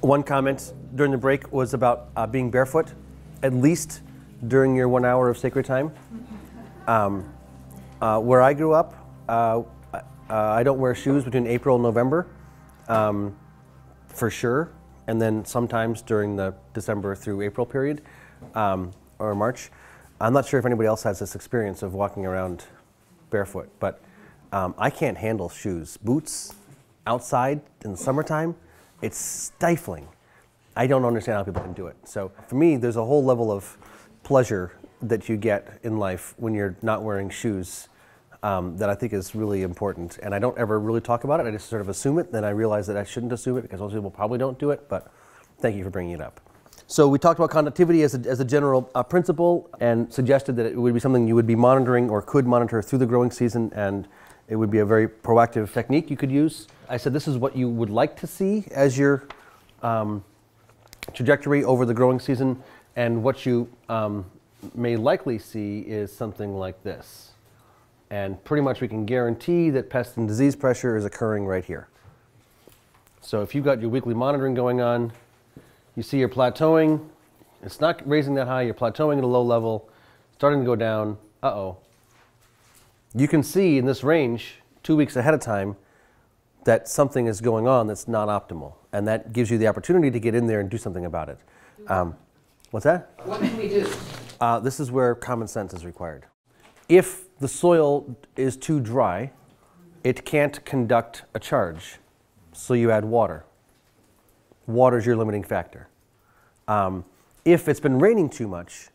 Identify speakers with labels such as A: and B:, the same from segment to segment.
A: One comment during the break was about uh, being barefoot, at least during your one hour of sacred time. Um, uh, where I grew up, uh, uh, I don't wear shoes between April and November, um, for sure, and then sometimes during the December through April period, um, or March. I'm not sure if anybody else has this experience of walking around barefoot, but um, I can't handle shoes. Boots outside in the summertime, it's stifling. I don't understand how people can do it. So for me, there's a whole level of pleasure that you get in life when you're not wearing shoes um, that I think is really important. And I don't ever really talk about it. I just sort of assume it. Then I realize that I shouldn't assume it because most people probably don't do it. But thank you for bringing it up. So we talked about conductivity as a, as a general uh, principle and suggested that it would be something you would be monitoring or could monitor through the growing season and it would be a very proactive technique you could use. I said this is what you would like to see as your um, trajectory over the growing season and what you um, may likely see is something like this. And pretty much we can guarantee that pest and disease pressure is occurring right here. So if you've got your weekly monitoring going on, you see you're plateauing. It's not raising that high. You're plateauing at a low level, starting to go down. Uh-oh. You can see in this range, two weeks ahead of time, that something is going on that's not optimal. And that gives you the opportunity to get in there and do something about it. Um, what's that?
B: What can we do?
A: Uh, this is where common sense is required. If the soil is too dry, it can't conduct a charge, so you add water. Water is your limiting factor. Um, if it's been raining too much,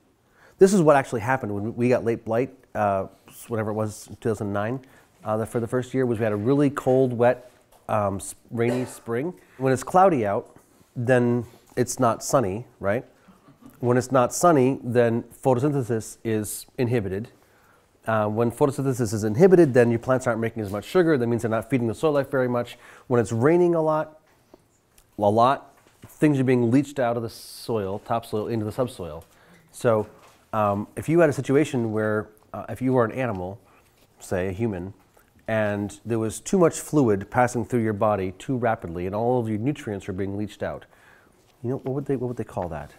A: this is what actually happened when we got late blight, uh, whatever it was, 2009. Uh, for the first year was we had a really cold, wet, um, rainy spring. When it's cloudy out, then it's not sunny, right? When it's not sunny, then photosynthesis is inhibited. Uh, when photosynthesis is inhibited, then your plants aren't making as much sugar. That means they're not feeding the soil life very much. When it's raining a lot, a lot, things are being leached out of the soil, topsoil, into the subsoil. So um, if you had a situation where, uh, if you were an animal, say a human, and there was too much fluid passing through your body too rapidly, and all of your nutrients were being leached out, you know, what would they, what would they call that?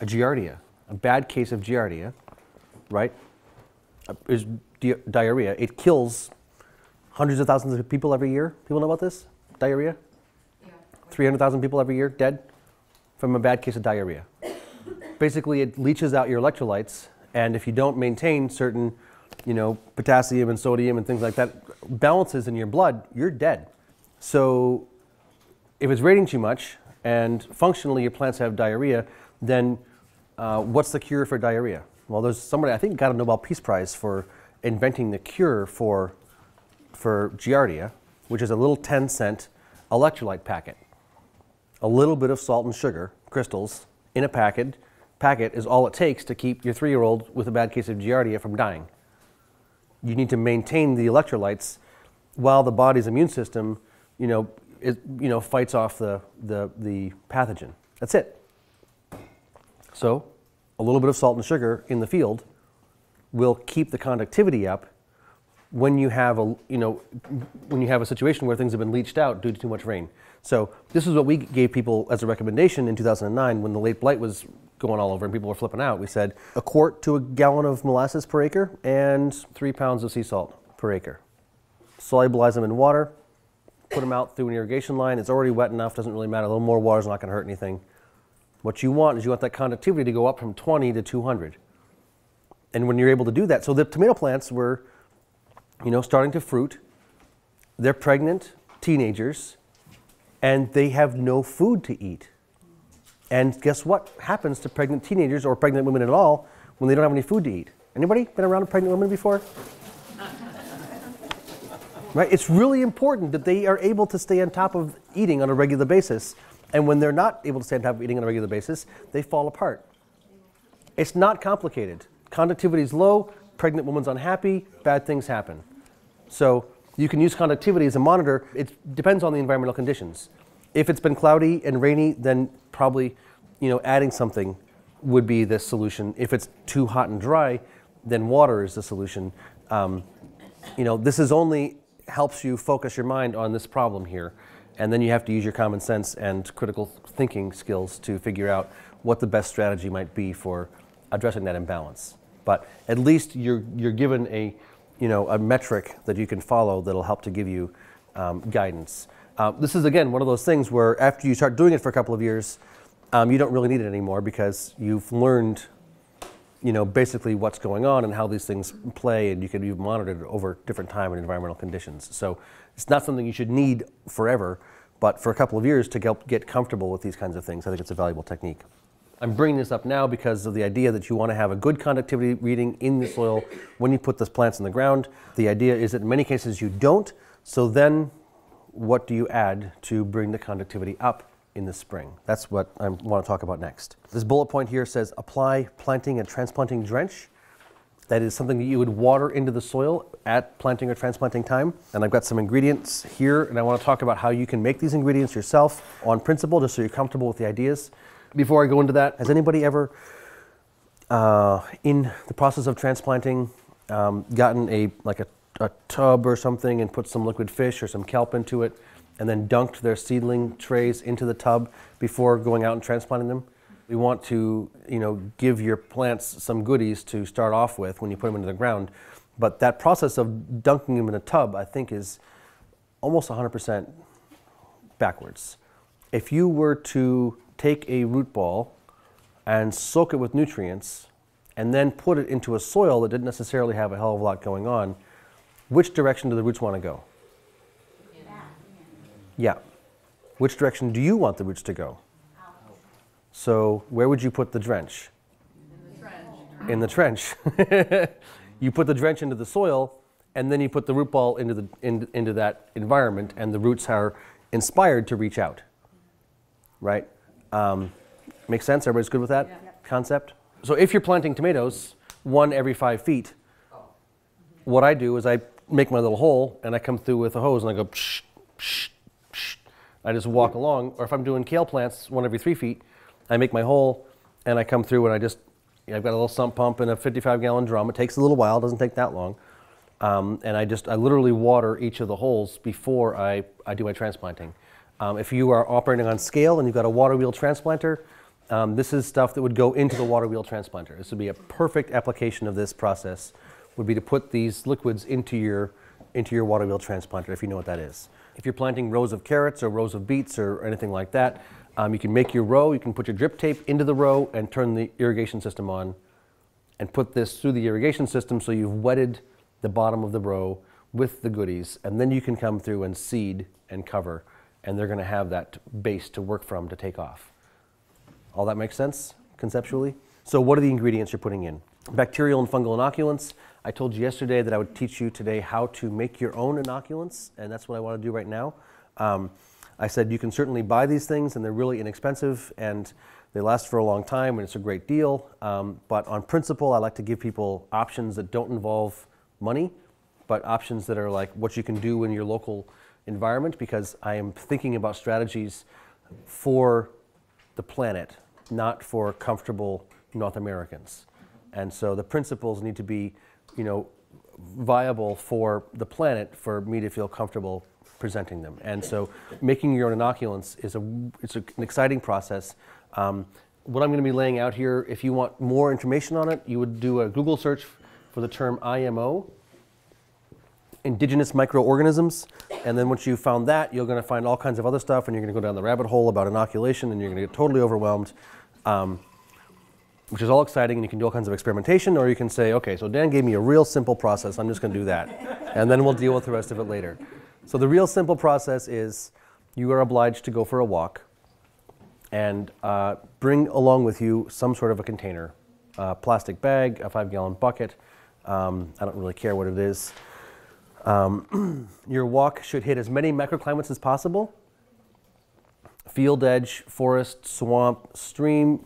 A: A giardia, a bad case of giardia, right? Uh, is di- diarrhea. It kills hundreds of thousands of people every year. People know about this? Diarrhea? Yeah. 300,000 people every year dead from a bad case of diarrhea. Basically, it leaches out your electrolytes, and if you don't maintain certain, you know, potassium and sodium and things like that balances in your blood, you're dead. So, if it's raining too much and functionally your plants have diarrhea, then uh, what's the cure for diarrhea? Well, there's somebody I think got a Nobel Peace Prize for inventing the cure for for Giardia, which is a little 10 cent electrolyte packet a little bit of salt and sugar crystals in a packet, packet is all it takes to keep your three year old with a bad case of Giardia from dying. You need to maintain the electrolytes while the body's immune system, you know, it, you know, fights off the, the, the pathogen. That's it. So, a little bit of salt and sugar in the field will keep the conductivity up when you have a you know when you have a situation where things have been leached out due to too much rain. So this is what we gave people as a recommendation in 2009 when the late blight was going all over and people were flipping out. We said a quart to a gallon of molasses per acre and three pounds of sea salt per acre. Solubilize them in water, put them out through an irrigation line. It's already wet enough, doesn't really matter. A little more water is not going to hurt anything. What you want is you want that conductivity to go up from 20 to 200. And when you're able to do that, so the tomato plants were you know, starting to fruit. They're pregnant teenagers and they have no food to eat. And guess what happens to pregnant teenagers or pregnant women at all when they don't have any food to eat? Anybody been around a pregnant woman before? right? It's really important that they are able to stay on top of eating on a regular basis. And when they're not able to stay on top of eating on a regular basis, they fall apart. It's not complicated. Conductivity is low, pregnant woman's unhappy, bad things happen. So you can use conductivity as a monitor. It depends on the environmental conditions. If it's been cloudy and rainy, then probably you know, adding something would be the solution. If it's too hot and dry, then water is the solution. Um, you know, this is only helps you focus your mind on this problem here. And then you have to use your common sense and critical thinking skills to figure out what the best strategy might be for addressing that imbalance. But at least you're, you're given a, you know, a metric that you can follow that'll help to give you um, guidance. Uh, this is, again, one of those things where after you start doing it for a couple of years, um, you don't really need it anymore because you've learned you know, basically what's going on and how these things play, and you can be monitored over different time and environmental conditions. So it's not something you should need forever, but for a couple of years to help get comfortable with these kinds of things, I think it's a valuable technique. I'm bringing this up now because of the idea that you want to have a good conductivity reading in the soil when you put those plants in the ground. The idea is that in many cases you don't, so then what do you add to bring the conductivity up in the spring. That's what I want to talk about next. This bullet point here says apply planting and transplanting drench. That is something that you would water into the soil at planting or transplanting time. And I've got some ingredients here, and I want to talk about how you can make these ingredients yourself on principle, just so you're comfortable with the ideas. Before I go into that, has anybody ever, uh, in the process of transplanting, um, gotten a like a, a tub or something and put some liquid fish or some kelp into it and then dunked their seedling trays into the tub before going out and transplanting them. We want to, you know, give your plants some goodies to start off with when you put them into the ground. But that process of dunking them in a tub, I think, is almost 100% backwards. If you were to take a root ball and soak it with nutrients and then put it into a soil that didn't necessarily have a hell of a lot going on, which direction do the roots want to go? Yeah. Which direction do you want the roots to go? So where would you put the drench? In the trench. In the trench. you put the drench into the soil, and then you put the root ball into, the, in, into that environment, and the roots are inspired to reach out. Right? Um, makes sense? Everybody's good with that yeah. concept? So if you're planting tomatoes, one every five feet, what I do is I make my little hole, and I come through with a hose, and I go psh, psh, I just walk along. Or if I'm doing kale plants, one every three feet, I make my hole and I come through and I just, you know, I've got a little sump pump and a 55 gallon drum. It takes a little while, doesn't take that long. Um, and I just, I literally water each of the holes before I, I do my transplanting. Um, if you are operating on scale and you've got a water wheel transplanter, um, this is stuff that would go into the water wheel transplanter. This would be a perfect application of this process, would be to put these liquids into your, into your water wheel transplanter, if you know what that is. If you're planting rows of carrots or rows of beets or anything like that, um, you can make your row, you can put your drip tape into the row and turn the irrigation system on and put this through the irrigation system so you've wetted the bottom of the row with the goodies and then you can come through and seed and cover and they're going to have that base to work from to take off. All that makes sense conceptually? So what are the ingredients you're putting in? Bacterial and fungal inoculants. I told you yesterday that I would teach you today how to make your own inoculants, and that's what I want to do right now. Um, I said you can certainly buy these things, and they're really inexpensive, and they last for a long time, and it's a great deal. Um, but on principle, I like to give people options that don't involve money, but options that are like what you can do in your local environment, because I am thinking about strategies for the planet, not for comfortable North Americans. And so the principles need to be you know, viable for the planet for me to feel comfortable presenting them. And so making your own inoculants is a, it's a, an exciting process. Um, what I'm going to be laying out here, if you want more information on it, you would do a Google search for the term IMO, indigenous microorganisms. And then once you've found that, you're going to find all kinds of other stuff and you're going to go down the rabbit hole about inoculation and you're going to get totally overwhelmed. Um, which is all exciting and you can do all kinds of experimentation, or you can say, okay, so Dan gave me a real simple process, I'm just going to do that. and then we'll deal with the rest of it later. So the real simple process is you are obliged to go for a walk and uh, bring along with you some sort of a container, a plastic bag, a five gallon bucket. Um, I don't really care what it is. Um, your walk should hit as many microclimates as possible field edge, forest, swamp, stream,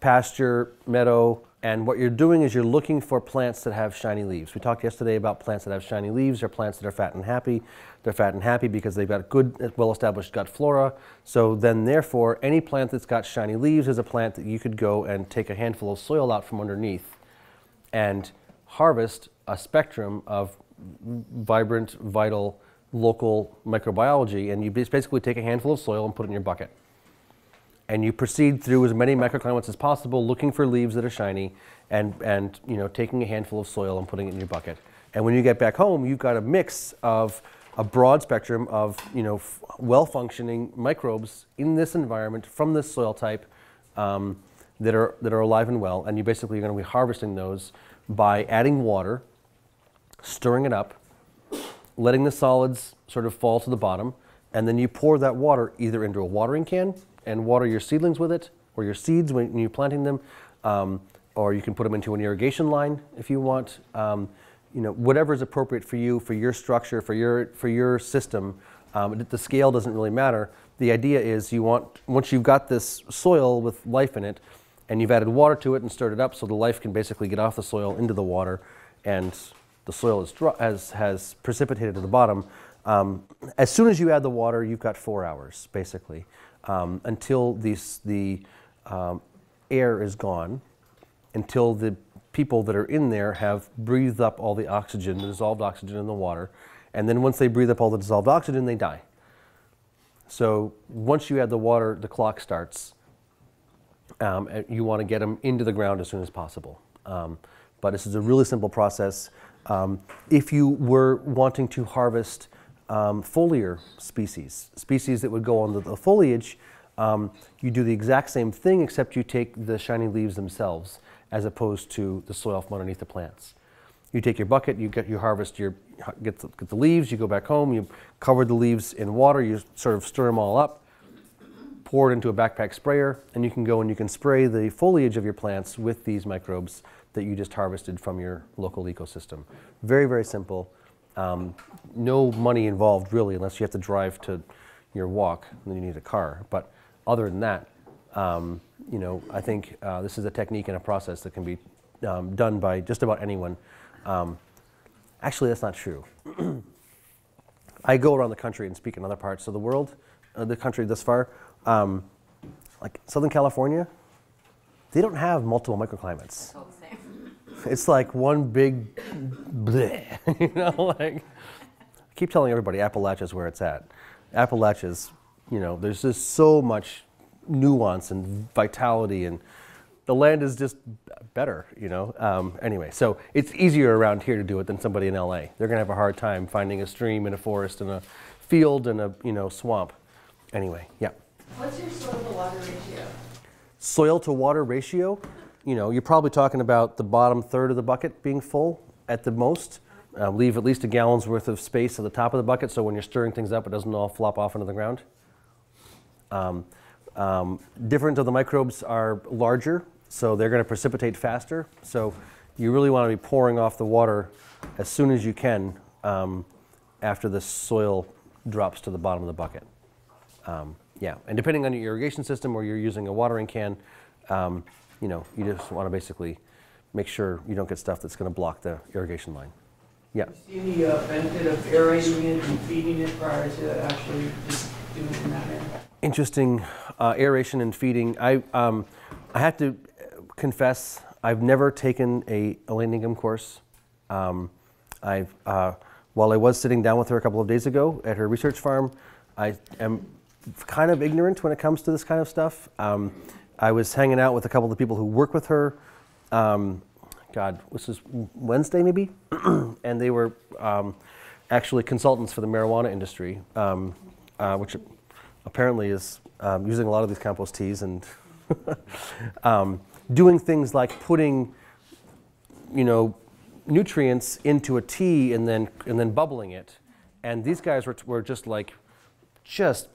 A: pasture, meadow, and what you're doing is you're looking for plants that have shiny leaves. We talked yesterday about plants that have shiny leaves They're plants that are fat and happy. They're fat and happy because they've got good, well-established gut flora. So then therefore, any plant that's got shiny leaves is a plant that you could go and take a handful of soil out from underneath and harvest a spectrum of vibrant, vital local microbiology, and you basically take a handful of soil and put it in your bucket. And you proceed through as many microclimates as possible, looking for leaves that are shiny, and, and you know, taking a handful of soil and putting it in your bucket. And when you get back home, you've got a mix of a broad spectrum of you know, well-functioning microbes in this environment from this soil type um, that, are, that are alive and well. And you basically are going to be harvesting those by adding water, stirring it up, letting the solids sort of fall to the bottom, and then you pour that water either into a watering can and water your seedlings with it, or your seeds when you're planting them, um, or you can put them into an irrigation line if you want. Um, you know, whatever is appropriate for you, for your structure, for your for your system. Um, the scale doesn't really matter. The idea is you want once you've got this soil with life in it, and you've added water to it and stirred it up, so the life can basically get off the soil into the water, and the soil is dry, has has precipitated to the bottom. Um, as soon as you add the water, you've got four hours basically um, until these, the um, air is gone, until the people that are in there have breathed up all the oxygen, the dissolved oxygen in the water, and then once they breathe up all the dissolved oxygen, they die. So once you add the water, the clock starts. Um, and you want to get them into the ground as soon as possible. Um, but this is a really simple process. Um, if you were wanting to harvest um, foliar species, species that would go on the, foliage, um, you do the exact same thing except you take the shiny leaves themselves as opposed to the soil from underneath the plants. You take your bucket, you get you harvest your get the, get the leaves, you go back home, you cover the leaves in water, you sort of stir them all up, pour it into a backpack sprayer, and you can go and you can spray the foliage of your plants with these microbes that you just harvested from your local ecosystem. Very very simple. Um, no money involved really, unless you have to drive to your walk, then you need a car. But other than that, um, you know, I think uh, this is a technique and a process that can be um, done by just about anyone. Um, actually, that's not true. I go around the country and speak in other parts of the world, uh, the country thus far. Um, like Southern California, they don't have multiple microclimates.
B: All the same.
A: It's like one big bleh, you know, like I keep telling everybody Appalachia's where it's at. Appalachia's, you know, there's just so much nuance and vitality and the land is just better, you know. Um, anyway, so it's easier around here to do it than somebody in LA. They're gonna have a hard time finding a stream and a forest and a field and a you know swamp. Anyway, yeah.
B: What's your soil to water ratio?
A: Soil to water ratio, you know, you're probably talking about the bottom third of the bucket being full at the most. Uh, leave at least a gallon's worth of space at the top of the bucket so when you're stirring things up, it doesn't all flop off into the ground. Um, um, different of the microbes are larger, so they're going to precipitate faster. So you really want to be pouring off the water as soon as you can um, after the soil drops to the bottom of the bucket. Um, yeah, and depending on your irrigation system or you're using a watering can, um, you know, you just want to basically make sure you don't get stuff that's going to block the irrigation line. Yeah.
C: See any uh, benefit of aerating it and feeding it prior to actually just doing it in that
A: interesting uh, aeration and feeding. I, um, I have to confess, I've never taken a Elaine Ingham course. Um, I've, uh, while I was sitting down with her a couple of days ago at her research farm, I am kind of ignorant when it comes to this kind of stuff. Um, I was hanging out with a couple of the people who work with her. Um, God, this is Wednesday maybe, and they were um, actually consultants for the marijuana industry, um, uh, which apparently is um, using a lot of these compost teas and um, doing things like putting, you know, nutrients into a tea and then and then bubbling it. And these guys were, were just like, just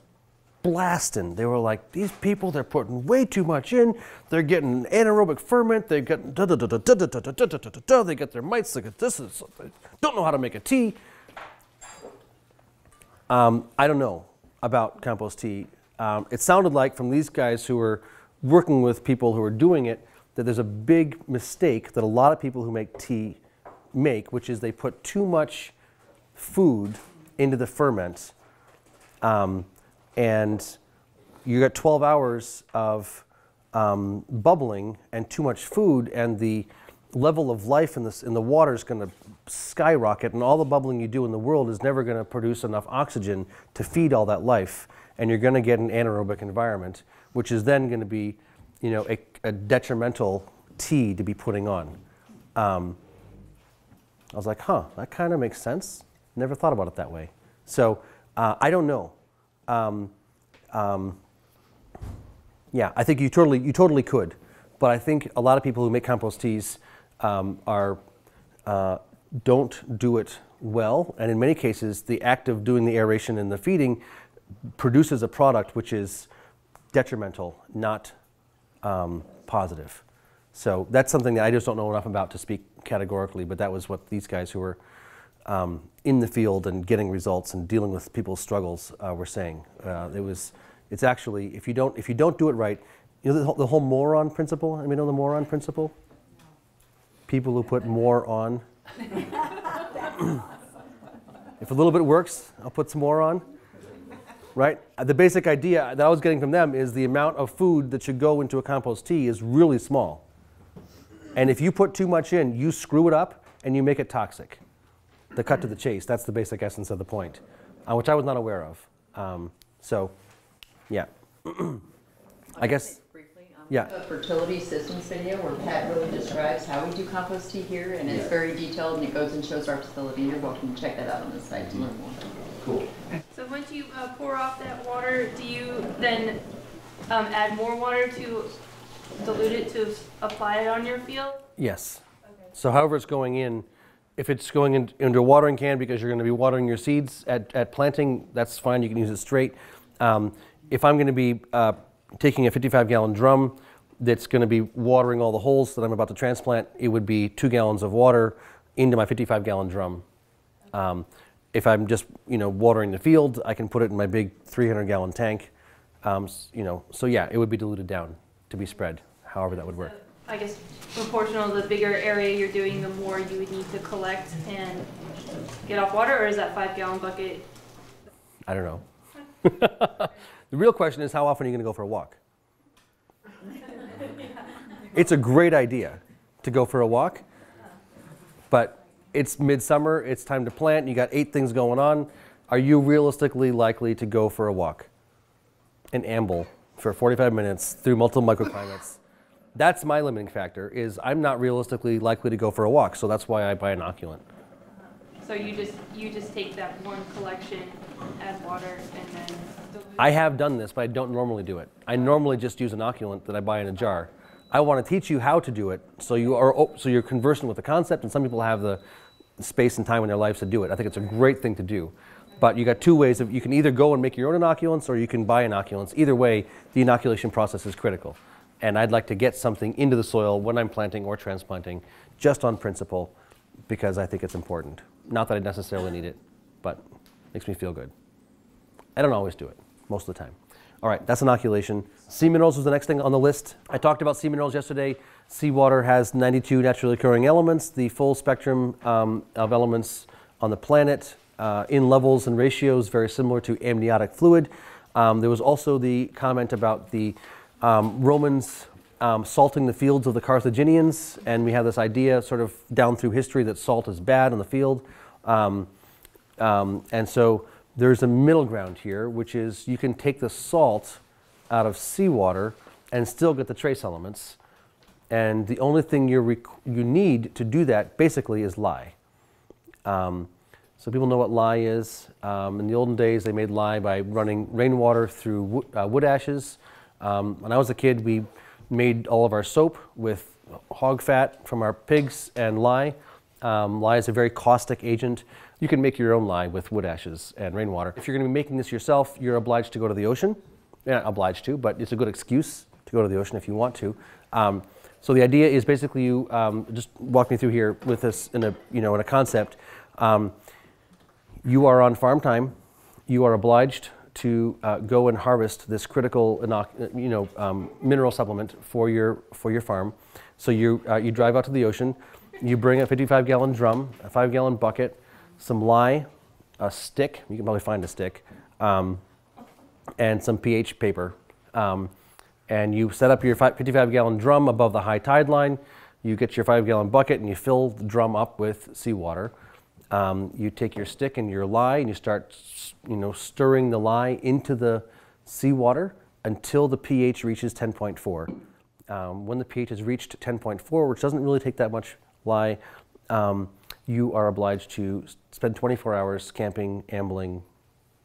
A: blasting. They were like, these people, they're putting way too much in. They're getting anaerobic ferment. They've got da da da da da da da da da da da da. They get their mites. They get this. They don't know how to make a tea. Um, I don't know about compost tea. Um, it sounded like from these guys who were working with people who are doing it that there's a big mistake that a lot of people who make tea make, which is they put too much food into the ferment, um, and you got 12 hours of um, bubbling and too much food, and the level of life in, this, in the water is going to skyrocket, and all the bubbling you do in the world is never going to produce enough oxygen to feed all that life, and you're going to get an anaerobic environment, which is then going to be, you know, a, a detrimental tea to be putting on. Um, I was like, huh, that kind of makes sense. Never thought about it that way. So uh, I don't know. Um, um, yeah, I think you totally, you totally could. But I think a lot of people who make compost teas um, are, uh, don't do it well. And in many cases, the act of doing the aeration and the feeding produces a product which is detrimental, not um, positive. So that's something that I just don't know enough about to speak categorically, but that was what these guys who were um, in the field and getting results and dealing with people's struggles uh, were saying. Uh, it was, it's actually, if you don't, if you don't do it right, you know the, whole- the whole moron principle? Anybody know the moron principle? People who put more on. if a little bit works, I'll put some more on. Right? Uh, The basic idea that I was getting from them is the amount of food that should go into a compost tea is really small. And if you put too much in, you screw it up and you make it toxic. The cut to the chase, that's the basic essence of the point, uh, which I was not aware of. Um, so, yeah. I guess,
D: Briefly, um,
A: Yeah.
D: The fertility systems video where Pat really describes how we do compost tea here, and it's very detailed, and it goes and shows our facility. You're welcome to check that out on the site to learn more.
E: Cool.
B: So once you uh, pour off that water, do you then um, add more water to dilute it to apply it on your field?
A: yes. Okay. So, however it's going in, if it's going in, into a watering can because you're going to be watering your seeds at, at planting, that's fine. You can use it straight. Um, if I'm going to be uh, taking a 55 gallon drum that's going to be watering all the holes that I'm about to transplant, it would be two gallons of water into my 55 gallon drum. Um, if I'm just you know watering the field, I can put it in my big 300 gallon tank. Um, you know, so yeah, it would be diluted down to be spread, however that would work.
B: I guess proportional, the bigger area you're doing, the more you would need to collect and get off water, or is that five gallon bucket?
A: I don't know. the real question is how often are you going to go for a walk? It's a great idea to go for a walk, but it's midsummer, it's time to plant, you got eight things going on. Are you realistically likely to go for a walk and amble for 45 minutes through multiple microclimates? That's my limiting factor is I'm not realistically likely to go for a walk, so that's why I buy inoculant.
B: So you just, you just take that one collection, add water, and then?
A: I have done this, but I don't normally do it. I normally just use an inoculant that I buy in a jar. I want to teach you how to do it, so you are oh, so you're conversant with the concept. And some people have the space and time in their lives to do it. I think it's a great thing to do. But you got two ways of you can either go and make your own inoculants, or you can buy inoculants. Either way, the inoculation process is critical. And I'd like to get something into the soil when I'm planting or transplanting, just on principle, because I think it's important. Not that I necessarily need it, but it makes me feel good. I don't always do it, most of the time. All right, that's inoculation. Sea minerals was the next thing on the list. I talked about sea minerals yesterday. Seawater has 92 naturally occurring elements, the full spectrum um, of elements on the planet uh, in levels and ratios very similar to amniotic fluid. Um, there was also the comment about the um, Romans um, salting the fields of the Carthaginians, and we have this idea sort of down through history that salt is bad in the field. Um, um, and so there's a middle ground here, which is you can take the salt out of seawater and still get the trace elements. And the only thing you you need to do that basically is lye. Um, so people know what lye is. Um, in the olden days, they made lye by running rainwater through wood, uh, wood ashes. Um, when I was a kid, we made all of our soap with hog fat from our pigs and lye. Um, lye is a very caustic agent. You can make your own lye with wood ashes and rainwater. If you're going to be making this yourself, you're obliged to go to the ocean. You're not obliged to, but it's a good excuse to go to the ocean if you want to. Um, so the idea is basically you um, just walk me through here with this in a you know in a concept. Um, you are on farm time. You are obliged to uh, go and harvest this critical you know um, mineral supplement for your for your farm. So you uh, you drive out to the ocean. You bring a 55 gallon drum, a five gallon bucket, some lye, a stick. You can probably find a stick. Um, and some pH paper. Um, and you set up your 55 gallon drum above the high tide line. You get your five gallon bucket and you fill the drum up with seawater. Um, you take your stick and your lye and you start, you know, stirring the lye into the seawater until the pH reaches 10.4. Um, when the pH has reached 10.4, which doesn't really take that much lye, um, you are obliged to spend 24 hours camping, ambling,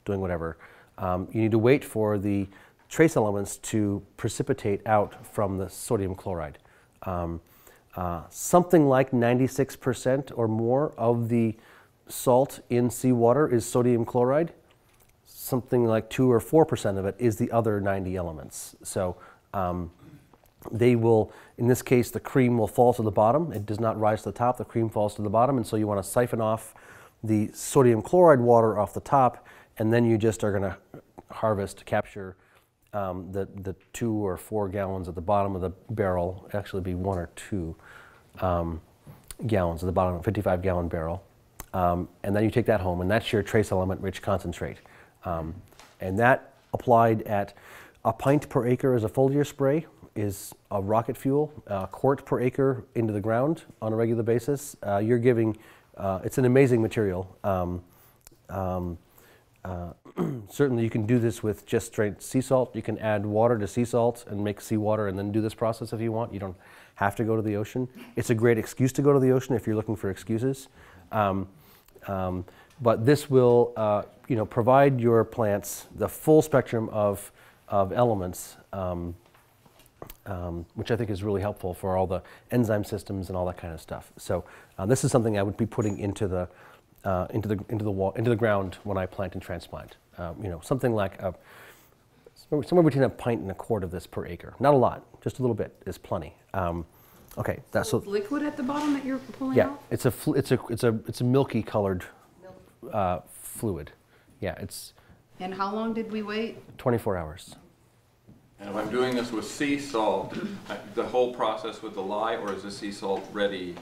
A: doing whatever. Um, you need to wait for the trace elements to precipitate out from the sodium chloride. Um, uh, something like 96% or more of the salt in seawater is sodium chloride. Something like 2 or 4% of it is the other 90 elements. So um, they will, in this case, the cream will fall to the bottom. It does not rise to the top, the cream falls to the bottom. And so you want to siphon off the sodium chloride water off the top, and then you just are going to harvest, capture um, the, the two or four gallons at the bottom of the barrel, actually be one or two um, gallons at the bottom of a 55 gallon barrel. Um, and then you take that home, and that's your trace element rich concentrate. Um, and that applied at a pint per acre as a foliar spray is a rocket fuel, a quart per acre into the ground on a regular basis. Uh, you're giving, uh, it's an amazing material. Um, um, uh, certainly, you can do this with just straight sea salt. You can add water to sea salt and make seawater and then do this process if you want. You don't have to go to the ocean. It's a great excuse to go to the ocean if you're looking for excuses. Um, um, but this will, uh, you know, provide your plants the full spectrum of, of elements, um, um, which I think is really helpful for all the enzyme systems and all that kind of stuff. So uh, this is something I would be putting into the, uh, into the, into the wall, into the ground when I plant and transplant. Um, you know, something like a, somewhere between a pint and a quart of this per acre. Not a lot, just a little bit is plenty. Um, okay, that's so.
E: It's liquid at the bottom that you're pulling
A: Yeah,
E: out?
A: it's a fl- it's a it's a it's a milky colored uh, fluid. Yeah, it's
E: And how long did we wait?
A: 24 hours.
F: And if I'm doing this with sea salt, I- the whole process with the lye, or is the sea salt ready?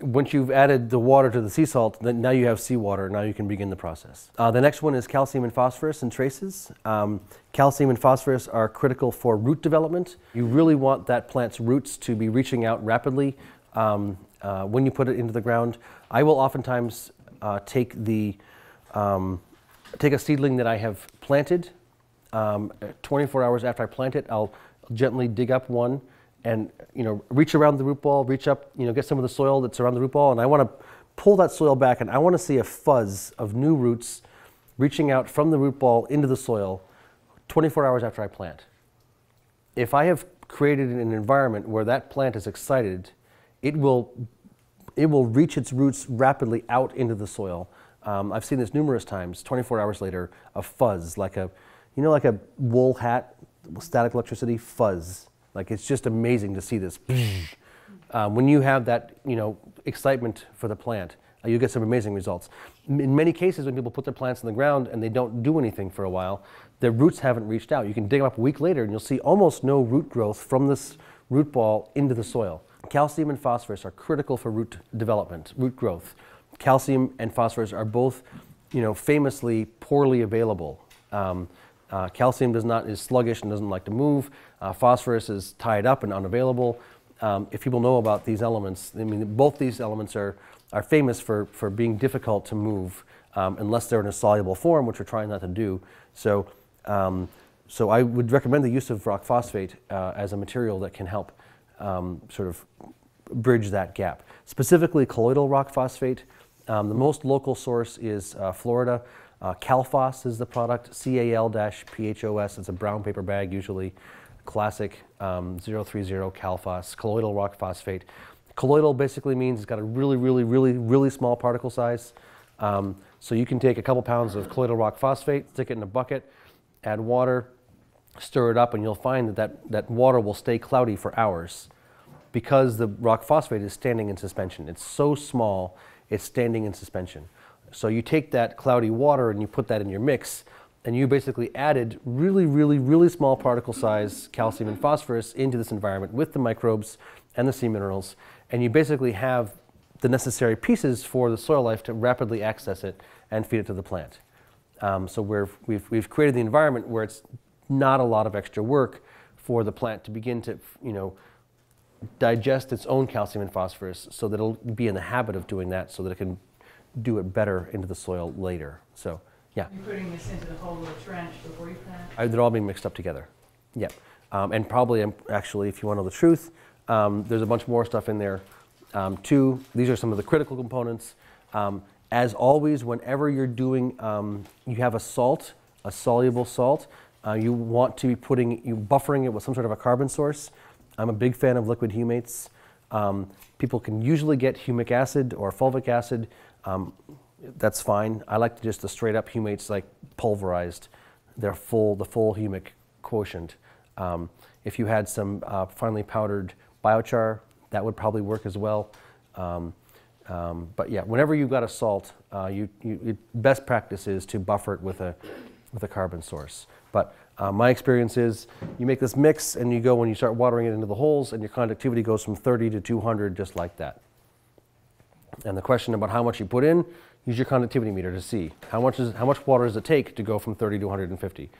A: Once you've added the water to the sea salt, then now you have seawater. Now you can begin the process. Uh, the next one is calcium and phosphorus and traces. Um, calcium and phosphorus are critical for root development. You really want that plant's roots to be reaching out rapidly um, uh, when you put it into the ground. I will oftentimes uh, take the um, take a seedling that I have planted. Um, 24 hours after I plant it, I'll gently dig up one and you know reach around the root ball, reach up, you know, get some of the soil that's around the root ball, and I want to pull that soil back, and I want to see a fuzz of new roots reaching out from the root ball into the soil 24 hours after I plant. If I have created an environment where that plant is excited, it will it will reach its roots rapidly out into the soil. Um, I've seen this numerous times. 24 hours later, a fuzz, like a, you know, like a wool hat, static electricity fuzz. Like it's just amazing to see this. um, when you have that, you know, excitement for the plant, uh, you get some amazing results. In many cases, when people put their plants in the ground and they don't do anything for a while, their roots haven't reached out. You can dig them up a week later and you'll see almost no root growth from this root ball into the soil. Calcium and phosphorus are critical for root development, root growth. Calcium and phosphorus are both, you know, famously poorly available. Um, uh, calcium does not is sluggish and doesn't like to move. Uh, phosphorus is tied up and unavailable. Um, if people know about these elements, I mean, both these elements are are famous for for being difficult to move um, unless they're in a soluble form, which we're trying not to do. So. Um, so I would recommend the use of rock phosphate uh, as a material that can help um, sort of bridge that gap. Specifically, colloidal rock phosphate. Um, the most local source is uh, Florida. Uh, Calphos is the product. C-A-L-P-H-O-S. It's a brown paper bag, usually classic um, 030 Calphos, colloidal rock phosphate. Colloidal basically means it's got a really, really, really, really small particle size. Um, so you can take a couple pounds of colloidal rock phosphate, stick it in a bucket, add water, stir it up, and you'll find that, that that water will stay cloudy for hours because the rock phosphate is standing in suspension. It's so small, it's standing in suspension. So you take that cloudy water and you put that in your mix, and you basically added really, really, really small particle size calcium and phosphorus into this environment with the microbes and the sea minerals, and you basically have the necessary pieces for the soil life to rapidly access it and feed it to the plant. Um, so we're, we've, we've created the environment where it's not a lot of extra work for the plant to begin to, you know, digest its own calcium and phosphorus so that it'll be in the habit of doing that so that it can do it better into the soil later. So, yeah,
C: You're putting this into the whole little trench before you plant?
A: I, they're all being mixed up together. Yeah. Um, and probably, um, actually, if you want to know the truth, um, there's a bunch more stuff in there um, too. These are some of the critical components. Um, as always, whenever you're doing, um, you have a salt, a soluble salt, uh, you want to be putting, you buffering it with some sort of a carbon source. I'm a big fan of liquid humates. Um, people can usually get humic acid or fulvic acid. That's fine. I like to just the straight up humates like pulverized. They're full, the full humic quotient. Um, if you had some uh, finely powdered biochar, that would probably work as well. Um, um, but yeah, whenever you've got a salt, uh, you, you, it, best practice is to buffer it with a, with a carbon source. But uh, my experience is you make this mix and you go when you start watering it into the holes and your conductivity goes from 30 to 200 just like that. And the question about how much you put in, use your conductivity meter to see how much, is, how much water does it take to go from 30 to 150?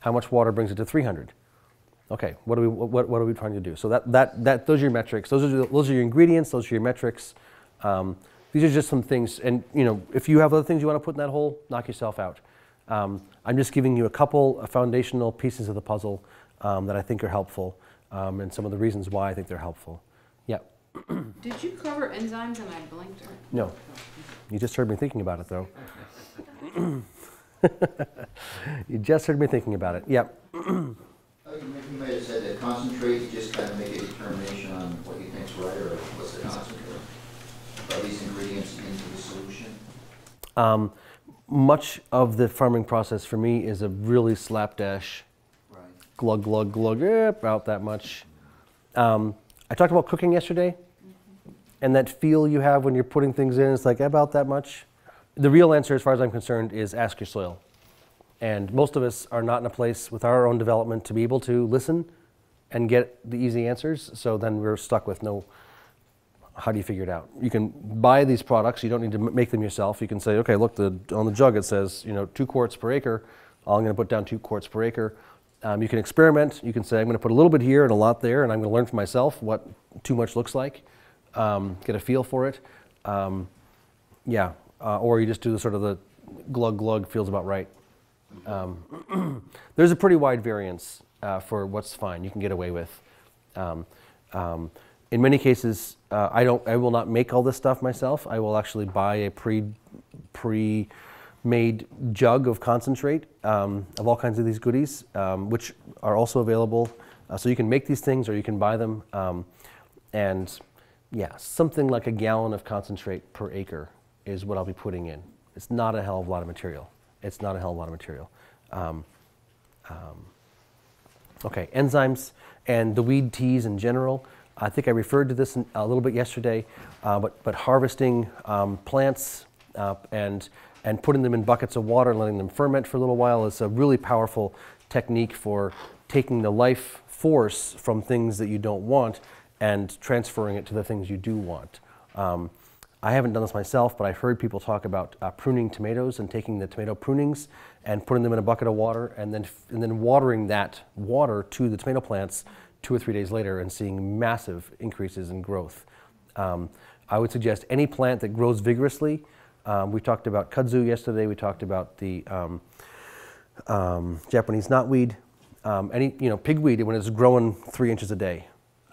A: How much water brings it to 300? Okay, what are we, what, what are we trying to do? So that, that, that, those are your metrics. Those are, those are your ingredients. Those are your metrics. Um, these are just some things. And, you know, if you have other things you want to put in that hole, knock yourself out. Um, I'm just giving you a couple of foundational pieces of the puzzle um, that I think are helpful um, and some of the reasons why I think they're helpful. Yeah,
E: Did you cover enzymes and I blinked? or-
A: no. You just heard me thinking about it, though. you just heard me thinking about it. Yeah.
G: Uh, You you might have said that concentrate, you just kind of make a determination on what you think's right, or what's the concentrate? Are these ingredients into the solution?
A: Um, much of the farming process for me is a really slapdash,
G: Right.
A: glug, glug, glug, eh, about that much. Um, I talked about cooking yesterday, and that feel you have when you're putting things in, it's like about that much. The real answer, as far as I'm concerned, is ask your soil. And most of us are not in a place with our own development to be able to listen and get the easy answers. So then we're stuck with no. How do you figure it out? You can buy these products. You don't need to make them yourself. You can say, okay, look, the, on the jug it says, you know, two quarts per acre. I'm going to put down two quarts per acre. Um, you can experiment. You can say, I'm going to put a little bit here and a lot there, and I'm going to learn for myself what too much looks like. Um, get a feel for it. Um, yeah, uh, or you just do the sort of the glug glug feels about right. Um, there's a pretty wide variance uh, for what's fine you can get away with. Um, um, in many cases, uh, I don't. I will not make all this stuff myself. I will actually buy a pre pre made jug of concentrate um, of all kinds of these goodies, um, which are also available. Uh, so you can make these things or you can buy them. Um, and yeah, something like a gallon of concentrate per acre is what I'll be putting in. It's not a hell of a lot of material. It's not a hell of a lot of material. Um, um, okay, enzymes and the weed teas in general. I think I referred to this a little bit yesterday, uh, but, but harvesting um, plants uh, and, and putting them in buckets of water and letting them ferment for a little while is a really powerful technique for taking the life force from things that you don't want and transferring it to the things you do want. Um, I haven't done this myself, but I've heard people talk about uh, pruning tomatoes and taking the tomato prunings and putting them in a bucket of water and then, and then watering that water to the tomato plants two or three days later and seeing massive increases in growth. Um, I would suggest any plant that grows vigorously. Um, we talked about kudzu yesterday. We talked about the um, um, Japanese knotweed. Um, any you know pigweed when it's growing three inches a day.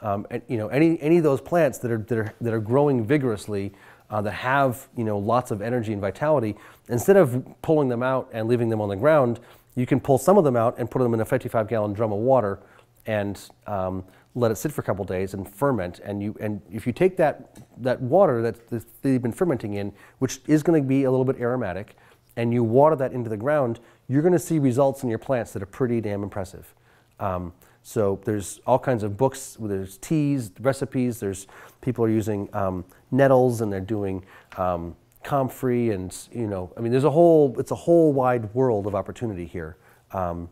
A: Um, and, you know any any of those plants that are that are, that are growing vigorously uh, that have you know lots of energy and vitality. Instead of pulling them out and leaving them on the ground, you can pull some of them out and put them in a 55 gallon drum of water and um, let it sit for a couple days and ferment. And you and if you take that that water that that they've been fermenting in, which is going to be a little bit aromatic, and you water that into the ground, you're going to see results in your plants that are pretty damn impressive. Um, so there's all kinds of books. There's teas, recipes. There's people are using um, nettles and they're doing um, comfrey and you know I mean there's a whole it's a whole wide world of opportunity here. Um,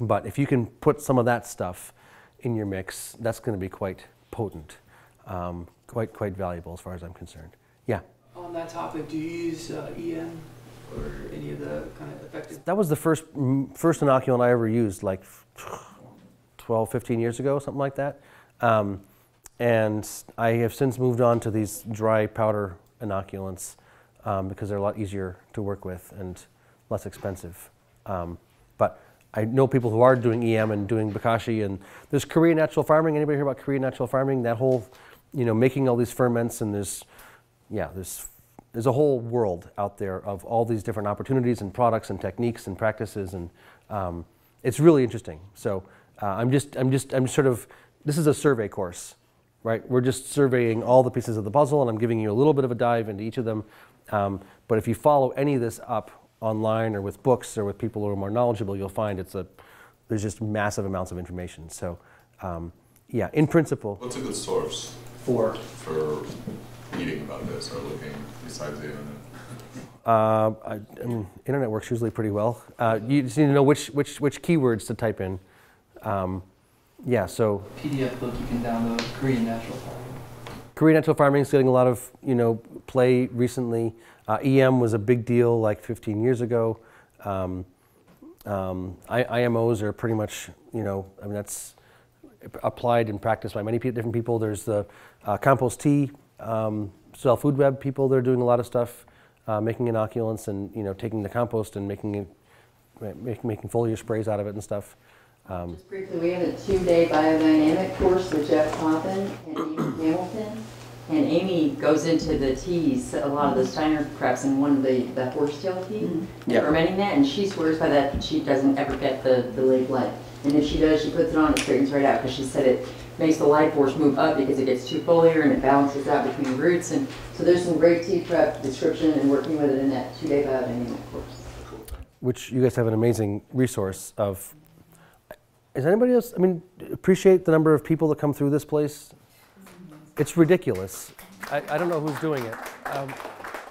A: but if you can put some of that stuff in your mix, that's going to be quite potent, um, quite quite valuable as far as I'm concerned. Yeah.
C: On that topic, do you use uh, EM or any of the kind of effective?
A: That was the first first inoculant I ever used, like 12, 15 years ago, something like that. Um, and I have since moved on to these dry powder inoculants um, because they're a lot easier to work with and less expensive. Um, but I know people who are doing EM and doing Bokashi, and there's Korean natural farming. Anybody hear about Korean natural farming? That whole, you know, making all these ferments, and there's, yeah, there's there's a whole world out there of all these different opportunities and products and techniques and practices, and um, it's really interesting. So uh, I'm just I'm just I'm sort of this is a survey course, right? We're just surveying all the pieces of the puzzle, and I'm giving you a little bit of a dive into each of them. Um, but if you follow any of this up online or with books or with people who are more knowledgeable, you'll find it's a there's just massive amounts of information. So um, yeah, in principle,
H: What's a good source
C: For,
H: for reading about this or looking besides the internet?
A: uh, I, I mean, internet works usually pretty well. Uh, you just need to know which which which keywords to type in. Um, yeah, so
I: PDF book you can download, Korean Natural Farming.
A: Korean natural farming is getting a lot of you know play recently. Uh, EM was a big deal like 15 years ago. Um, um, I, IMOs are pretty much you know I mean that's applied and practiced by many different people. There's the uh, compost tea, um, soil food web people. They're doing a lot of stuff, uh, making inoculants and you know taking the compost and making it, ma- making making foliar sprays out of it and stuff. Um,
D: Just briefly, we have a two-day biodynamic course with Jeff Coffin and Amy Hamilton. And Amy goes into the teas, a lot of the Steiner preps and one of the, the horsetail tea, and
A: Yeah.
D: fermenting that, and she swears by that, that she doesn't ever get the, the late blight. And if she does, she puts it on, it straightens right out, because she said it makes the life force move up because it gets too foliar and it balances out between roots. And so there's some great tea prep description and working with it in that two-day biodynamic course.
A: which you guys have an amazing resource of. Is anybody else? I mean, appreciate the number of people that come through this place. It's ridiculous. I, I don't know who's doing it. Um,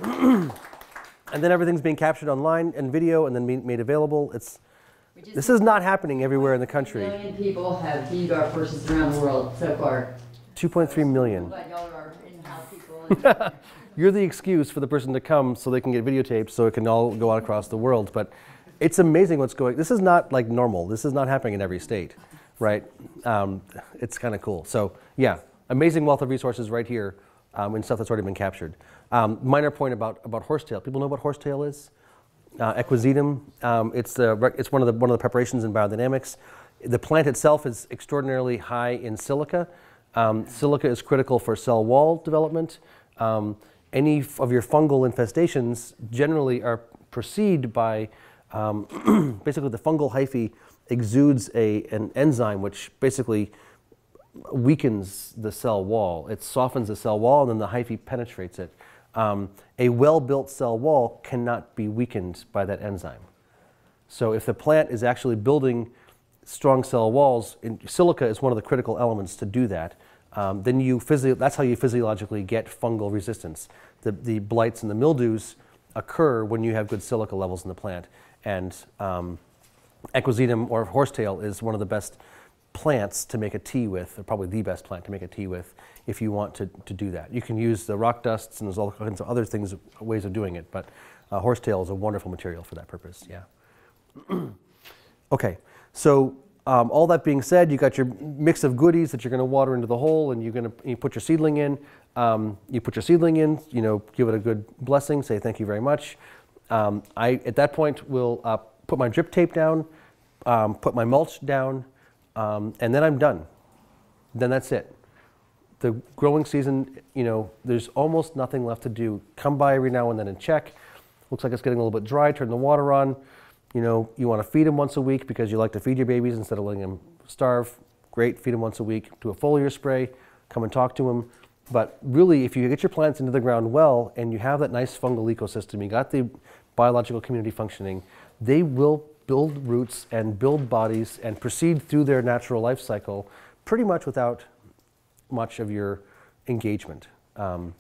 A: and then everything's being captured online and video and then made available. It's this is not happening everywhere in the country.
D: million people have viewed our courses around the world so far.
A: 2.3 million. You're the excuse for the person to come so they can get videotaped so it can all go out across the world. But it's amazing what's going. This is not like normal. This is not happening in every state, right? Um, it's kind of cool. So yeah, amazing wealth of resources right here um, and stuff that's already been captured. Um, minor point about about horsetail. People know what horsetail is. Uh, equisetum. Um, it's the it's one of the one of the preparations in biodynamics. The plant itself is extraordinarily high in silica. Um, silica is critical for cell wall development. Um, any of your fungal infestations generally are preceded by um, basically the fungal hyphae exudes a, an enzyme which basically weakens the cell wall. It softens the cell wall and then the hyphae penetrates it. Um, a well built cell wall cannot be weakened by that enzyme. So if the plant is actually building strong cell walls, silica is one of the critical elements to do that. Um, then you physio- that's how you physiologically get fungal resistance. The, the blights and the mildews occur when you have good silica levels in the plant. And um, equisetum or horsetail is one of the best plants to make a tea with, or probably the best plant to make a tea with, if you want to, to do that. You can use the rock dusts and there's all kinds of other things, ways of doing it, but uh, horsetail is a wonderful material for that purpose, yeah. okay, so um, all that being said, you got your mix of goodies that you're going to water into the hole, and you're going to you put your seedling in. Um, you put your seedling in, you know, give it a good blessing, say thank you very much. Um, I at that point will uh, put my drip tape down, um, put my mulch down, um, and then I'm done. Then that's it. The growing season, you know, there's almost nothing left to do. Come by every now and then and check. Looks like it's getting a little bit dry. Turn the water on. You know, you want to feed them once a week because you like to feed your babies instead of letting them starve. Great, feed them once a week. Do a foliar spray. Come and talk to them. But really, if you get your plants into the ground well and you have that nice fungal ecosystem, you got the biological community functioning, they will build roots and build bodies and proceed through their natural life cycle pretty much without much of your engagement. Um,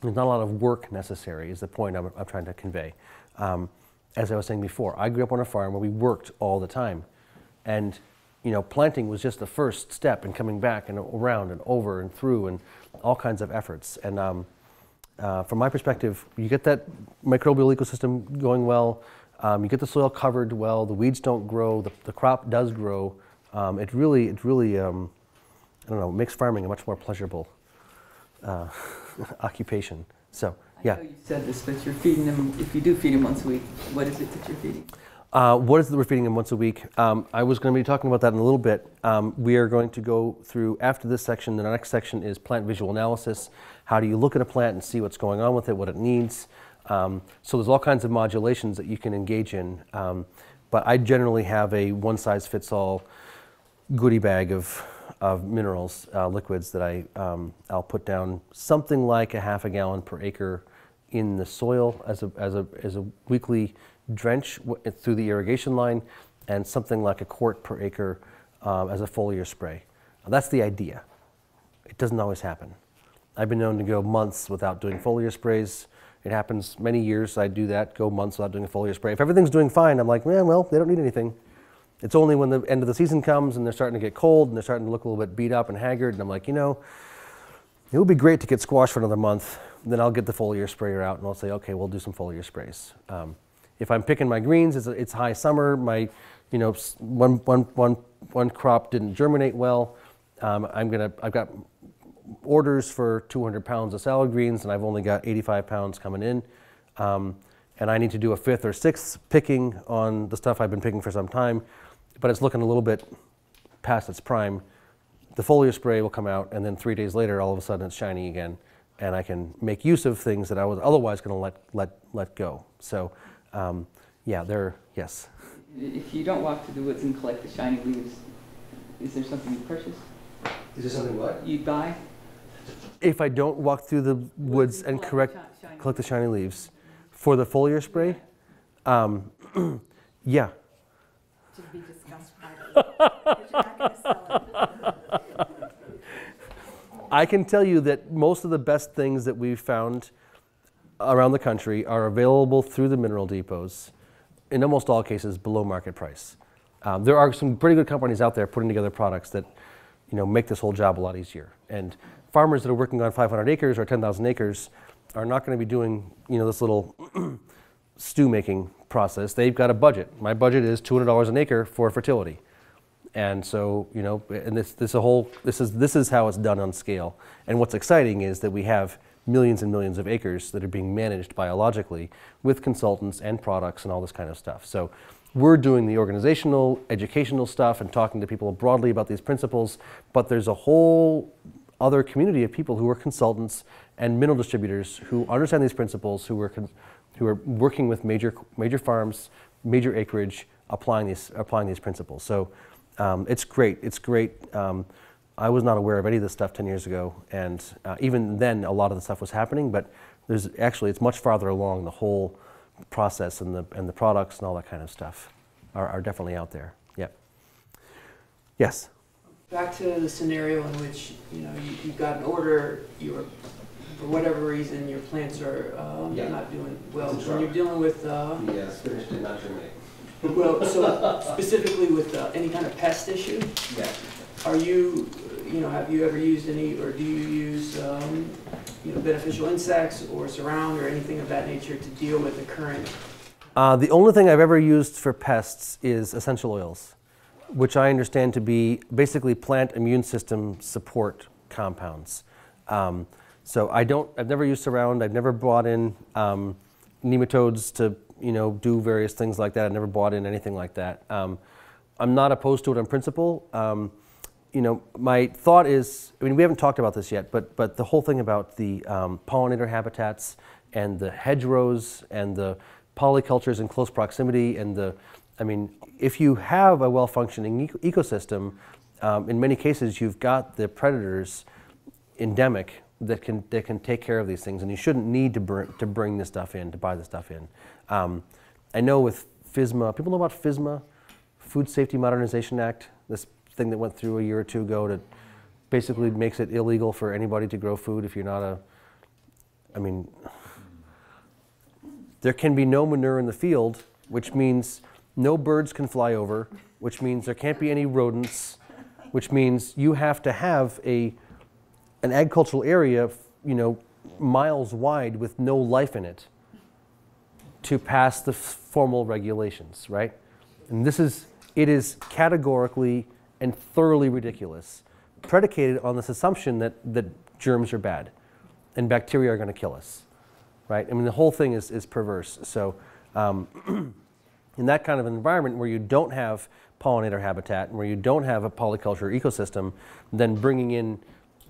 A: there's not a lot of work necessary, is the point I'm, I'm trying to convey. Um, as I was saying before, I grew up on a farm where we worked all the time. And, you know, planting was just the first step in coming back and around and over and through and all kinds of efforts. And um, uh, from my perspective, you get that microbial ecosystem going well, um, you get the soil covered well, the weeds don't grow, the, the crop does grow. Um, it really, it really, um, I don't know, makes farming a much more pleasurable uh, occupation. So, yeah.
J: I know you said this, but you're feeding them, if you do feed them once a week, what is it that you're feeding?
A: Uh, what is that we're feeding them once a week? Um, I was going to be talking about that in a little bit. Um, we are going to go through, after this section, the next section is plant visual analysis. How do you look at a plant and see what's going on with it, what it needs? Um, so there's all kinds of modulations that you can engage in. Um, but I generally have a one size fits all goodie bag of, of minerals, uh, liquids that I, um, I'll put down something like a half a gallon per acre in the soil as a, as a, as a weekly drench through the irrigation line and something like a quart per acre um, as a foliar spray. Now, that's the idea. It doesn't always happen. I've been known to go months without doing foliar sprays. It happens many years I do that, go months without doing a foliar spray. If everything's doing fine, I'm like, eh, well, they don't need anything. It's only when the end of the season comes and they're starting to get cold and they're starting to look a little bit beat up and haggard, and I'm like, you know, it would be great to get squash for another month. Then I'll get the foliar sprayer out and I'll say, okay, we'll do some foliar sprays. Um, if I'm picking my greens, it's, it's high summer, my, you know, one, one, one, one crop didn't germinate well. Um, I'm gonna, I've got orders for 200 pounds of salad greens and I've only got 85 pounds coming in. Um, and I need to do a fifth or sixth picking on the stuff I've been picking for some time, but it's looking a little bit past its prime. The foliar spray will come out, and then three days later, all of a sudden, it's shiny again, and I can make use of things that I was otherwise going to let let let go. So, um, yeah, they're yes.
J: If you don't walk through the woods and collect the shiny leaves, is there something you purchase,
A: Is there something what?
J: you buy?
A: If I don't walk through the woods and correct collect the shiny leaves for the foliar spray, um, yeah,
K: To be discussed privately. 'cause you're not gonna sell it.
A: I can tell you that most of the best things that we've found around the country are available through the mineral depots, in almost all cases below market price. Um, there are some pretty good companies out there putting together products that, you know, make this whole job a lot easier. And farmers that are working on 500 acres or 10,000 acres are not going to be doing, you know, this little stew making process. They've got a budget. My budget is $200 an acre for fertility. And so, you know, and this, this a whole, this is, this is how it's done on scale. And what's exciting is that we have millions and millions of acres that are being managed biologically with consultants and products and all this kind of stuff. So we're doing the organizational, educational stuff and talking to people broadly about these principles, but there's a whole other community of people who are consultants and mineral distributors who understand these principles, who are, who are working with major, major farms, major acreage, applying these, applying these principles. So um, it's great. It's great. Um, I was not aware of any of this stuff 10 years ago, and uh, even then, a lot of the stuff was happening. But there's actually it's much farther along the whole process, and the and the products and all that kind of stuff are, are definitely out there. Yep. Yes.
C: Back to the scenario in which, you know, you, you got an order, you were, for whatever reason, your plants are, um,
A: Yeah.
C: not doing well.
A: It's
C: When you're dealing with, uh,
A: Yes, finished did not germinate.
C: well, so specifically with, uh, any kind of pest issue,
A: Yeah.
C: are you, you know, have you ever used any, or do you use, um, you know, beneficial insects or surround or anything of that nature to deal with the current?
A: Uh, the only thing I've ever used for pests is essential oils, which I understand to be basically plant immune system support compounds. Um, so I don't. I've never used Surround. I've never brought in um, nematodes to you know do various things like that. I've never bought in anything like that. Um, I'm not opposed to it on principle. You know, my thought is, I mean, we haven't talked about this yet, but but the whole thing about the um, pollinator habitats and the hedgerows and the polycultures in close proximity and the, I mean, if you have a well-functioning eco- ecosystem, um, in many cases you've got the predators endemic that can that can take care of these things, and you shouldn't need to bring to bring this stuff in to buy the stuff in. Um, I know with FSMA, people know about FSMA, Food Safety Modernization Act, this thing that went through a year or two ago that basically makes it illegal for anybody to grow food if you're not a. I mean, there can be no manure in the field, which means no birds can fly over, which means there can't be any rodents, which means you have to have a an agricultural area, you know, miles wide with no life in it to pass the formal regulations, right? And this is it is categorically and thoroughly ridiculous predicated on this assumption that, that germs are bad and bacteria are going to kill us, right? I mean, the whole thing is, is perverse. So, um, in that kind of an environment where you don't have pollinator habitat and where you don't have a polyculture ecosystem, then bringing in,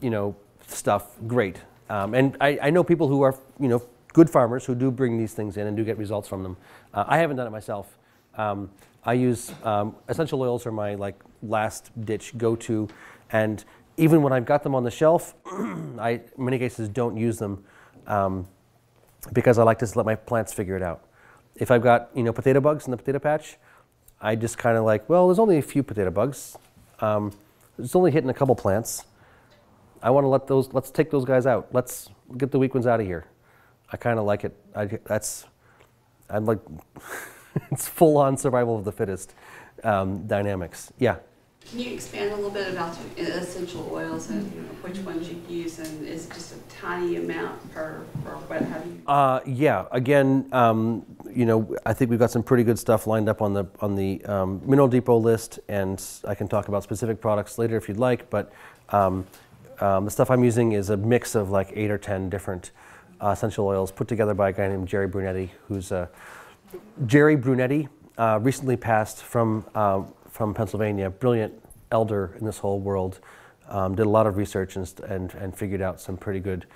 A: you know, stuff, great. Um, and I, I know people who are, you know, good farmers who do bring these things in and do get results from them. Uh, I haven't done it myself. Um, I use um, essential oils are my like last ditch go-to, and even when I've got them on the shelf, I in many cases don't use them um, because I like to let my plants figure it out. If I've got you know potato bugs in the potato patch, I just kind of like well, there's only a few potato bugs. Um, it's only hitting a couple plants. I want to let those. Let's take those guys out. Let's get the weak ones out of here. I kind of like it. I, that's I'm like it's full on survival of the fittest um, dynamics. Yeah.
E: Can you expand a little bit about essential oils and which ones you use, and is it just a tiny amount per, or what have you?
A: Uh, yeah. Again, um, you know, I think we've got some pretty good stuff lined up on the on the um, Mineral Depot list, and I can talk about specific products later if you'd like. But um, um, the stuff I'm using is a mix of like eight or ten different uh, essential oils put together by a guy named Jerry Brunetti, who's uh, Jerry Brunetti, uh, recently passed from uh, from Pennsylvania, brilliant elder in this whole world. Um, did a lot of research and, and and figured out some pretty good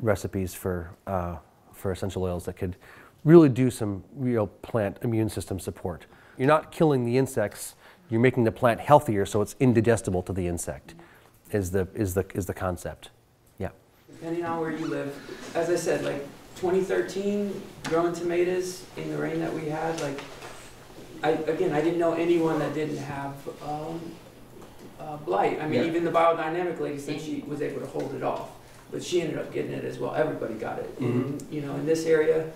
A: recipes for uh, for essential oils that could really do some real plant immune system support. You're not killing the insects. You're making the plant healthier, so it's indigestible to the insect. Is the is the is the concept? Yeah.
C: depending on where you live. As I said, like 2013, growing tomatoes in the rain that we had, like, I, again, I didn't know anyone that didn't have um, uh, blight. I mean,
A: Yeah.
C: even the biodynamic lady said she was able to hold it off, but she ended up getting it as well. Everybody got it. And, you know, in this area,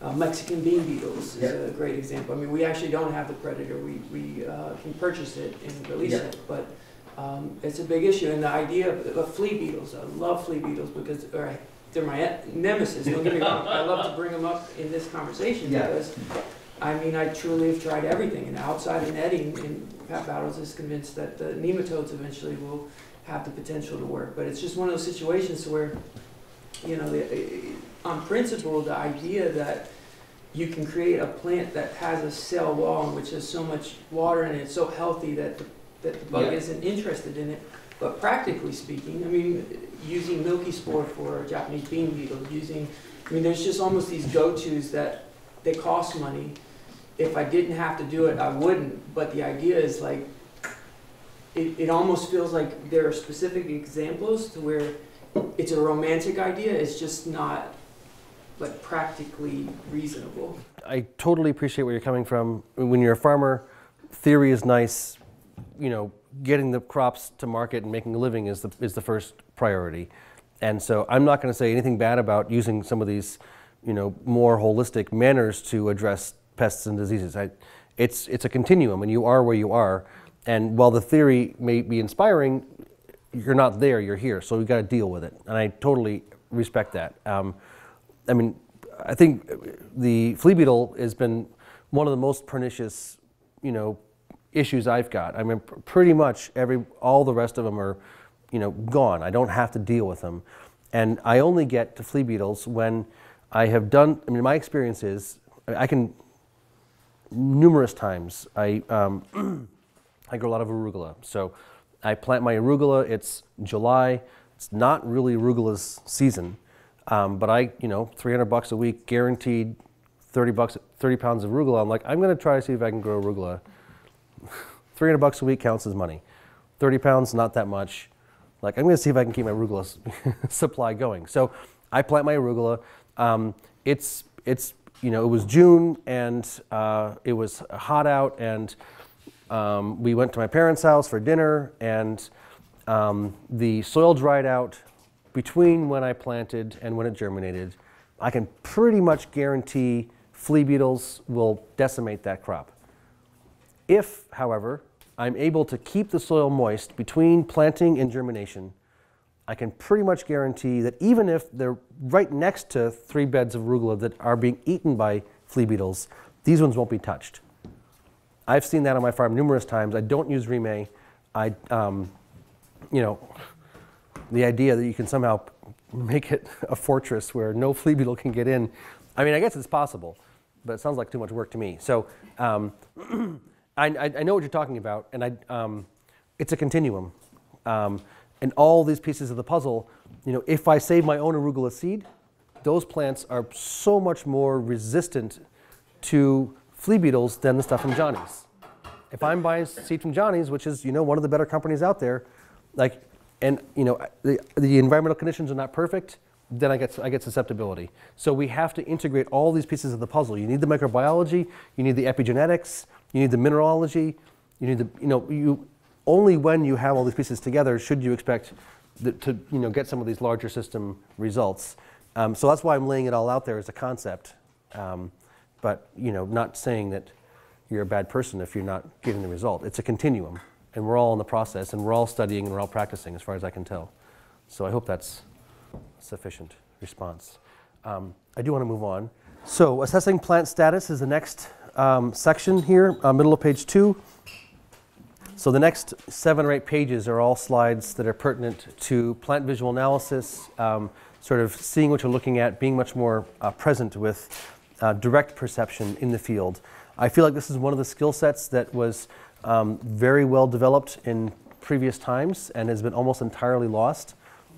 C: uh, Mexican bean beetles is a great example. I mean, we actually don't have the predator. We, we uh, can purchase it and release
A: Yeah.
C: it, but um, it's a big issue. And the idea of, of flea beetles, I love flea beetles because, or they're my nemesis. Don't get me wrong. I love to bring them up in this conversation
A: Yeah.
C: because, I mean, I truly have tried everything. And outside of netting, and Pat Battles is convinced that the nematodes eventually will have the potential to work. But it's just one of those situations where, you know, the, uh, on principle, the idea that you can create a plant that has a cell wall in which has so much water in it, so healthy that the, that the bug
A: Yeah.
C: isn't interested in it. But practically speaking, I mean, using milky spore for Japanese bean beetle, using, I mean, there's just almost these go-tos that they cost money. If I didn't have to do it, I wouldn't. But the idea is like, it, it almost feels like there are specific examples to where it's a romantic idea. It's just not like practically reasonable.
A: I totally appreciate where you're coming from. When you're a farmer, theory is nice. You know, getting the crops to market and making a living is the is the first priority. And so I'm not going to say anything bad about using some of these, you know, more holistic manners to address pests and diseases. I, it's it's a continuum, and you are where you are. And while the theory may be inspiring, you're not there. You're here, so we've got to deal with it. And I totally respect that. Um, I mean, I think the flea beetle has been one of the most pernicious, you know, issues I've got. I mean, pr- pretty much every all the rest of them are, you know, gone. I don't have to deal with them, and I only get to flea beetles when I have done. I mean, my experience is I can numerous times. I um, I grow a lot of arugula, so I plant my arugula. It's July. It's not really arugula's season, um, but I, you know, 300 bucks a week, guaranteed 30 bucks, 30 pounds of arugula. I'm like, I'm going to try to see if I can grow arugula. 300 bucks a week counts as money. 30 pounds, not that much. Like, I'm going to see if I can keep my arugula supply going. So I plant my arugula. Um, it's, it's, you know, it was June and uh, it was hot out, and um, we went to my parents' house for dinner, and um, the soil dried out between when I planted and when it germinated. I can pretty much guarantee flea beetles will decimate that crop. If, however, I'm able to keep the soil moist between planting and germination, I can pretty much guarantee that even if they're right next to three beds of arugula that are being eaten by flea beetles, these ones won't be touched. I've seen that on my farm numerous times. I don't use Remay. I, um, you know, the idea that you can somehow make it a fortress where no flea beetle can get in. I mean, I guess it's possible, but it sounds like too much work to me. So um, I, I know what you're talking about, and I, um, it's a continuum. Um, and all these pieces of the puzzle, you know, if I save my own arugula seed, those plants are so much more resistant to flea beetles than the stuff from Johnny's. If I'm buying seed from Johnny's, which is you know one of the better companies out there, like, and you know the, the environmental conditions are not perfect, then I get I get susceptibility. So we have to integrate all these pieces of the puzzle. You need the microbiology, you need the epigenetics, you need the mineralogy, you need the you know you only when you have all these pieces together should you expect to you know get some of these larger system results. Um, so that's why I'm laying it all out there as a concept, um, but you know not saying that you're a bad person if you're not getting the result. It's a continuum, and we're all in the process, and we're all studying, and we're all practicing, as far as I can tell. So I hope that's sufficient response. Um, I do want to move on. So assessing plant status is the next um, section here, uh, middle of page two. So the next seven or eight pages are all slides that are pertinent to plant visual analysis, um, sort of seeing what you're looking at, being much more uh, present with uh, direct perception in the field. I feel like this is one of the skill sets that was um, very well developed in previous times and has been almost entirely lost.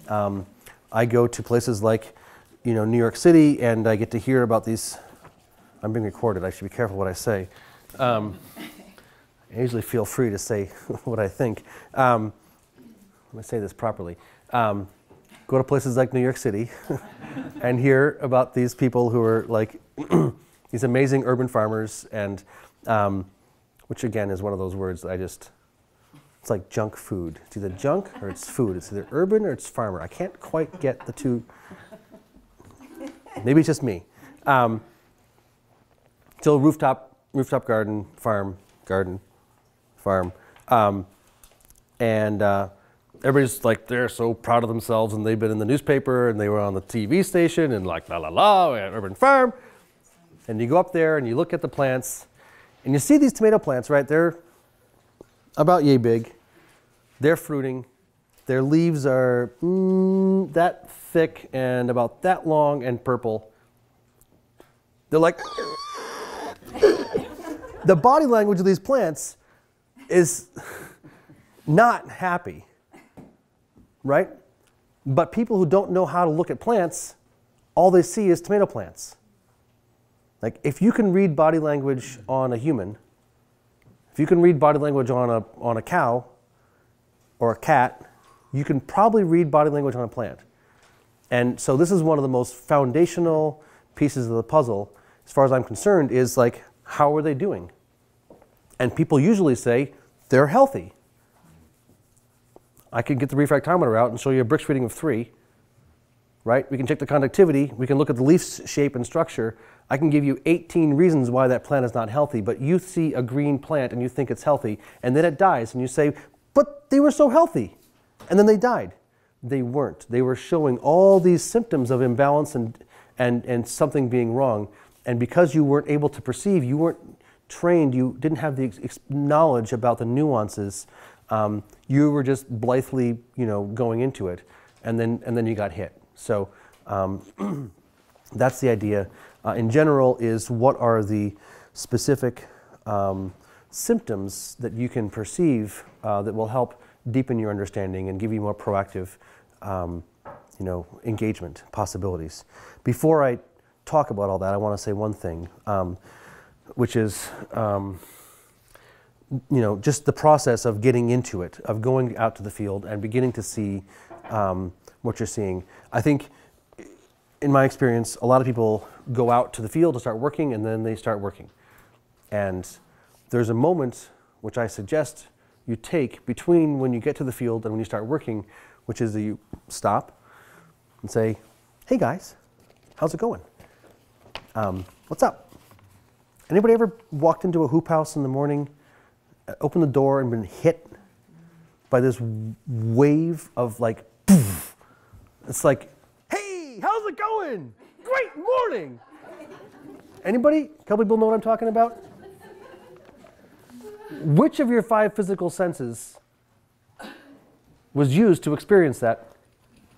A: Um, I go to places like, you know, New York City, and I get to hear about these. I'm being recorded. I should be careful what I say. Um, I usually feel free to say what I think. Um, let me say this properly. Um, go to places like New York City and hear about these people who are like these amazing urban farmers, and um, which again is one of those words that I just. It's like junk food. It's either junk or it's food. It's either urban or it's farmer. I can't quite get the two. Maybe it's just me. Um, so rooftop, rooftop garden, farm, garden, farm. Um, and uh, everybody's like, they're so proud of themselves, and they've been in the newspaper, and they were on the TV station, and like, la la la, at Urban Farm. And you go up there and you look at the plants, and you see these tomato plants, right? They're about yay big. They're fruiting. Their leaves are mm, that thick and about that long and purple. They're like, the body language of these plants is not happy, right? But people who don't know how to look at plants, all they see is tomato plants. Like, if you can read body language on a human, if you can read body language on a, on a cow or a cat, you can probably read body language on a plant. And so, this is one of the most foundational pieces of the puzzle, as far as I'm concerned, is like, how are they doing? And people usually say they're healthy. I can get the refractometer out and show you a Brix reading of three, right? We can check the conductivity. We can look at the leaf shape and structure. I can give you 18 reasons why that plant is not healthy, but you see a green plant and you think it's healthy, and then it dies, and you say, but they were so healthy. And then they died. They weren't. They were showing all these symptoms of imbalance and, and, and something being wrong. And because you weren't able to perceive, you weren't trained, you didn't have the knowledge about the nuances. Um, you were just blithely, you know, going into it, and then and then you got hit. So um, that's the idea. Uh, in general, is what are the specific um, symptoms that you can perceive uh, that will help deepen your understanding and give you more proactive, um, you know, engagement possibilities. Before I talk about all that, I want to say one thing. Um, which is, um, you know, just the process of getting into it, of going out to the field and beginning to see um, what you're seeing. I think, in my experience, a lot of people go out to the field to start working and then they start working. And there's a moment which I suggest you take between when you get to the field and when you start working, which is that you stop and say, hey guys, how's it going? Um, what's up? Anybody ever walked into a hoop house in the morning, uh, opened the door, and been hit by this wave of like, poof. it's like, hey, how's it going? Great morning. Anybody? A couple people know what I'm talking about? Which of your five physical senses was used to experience that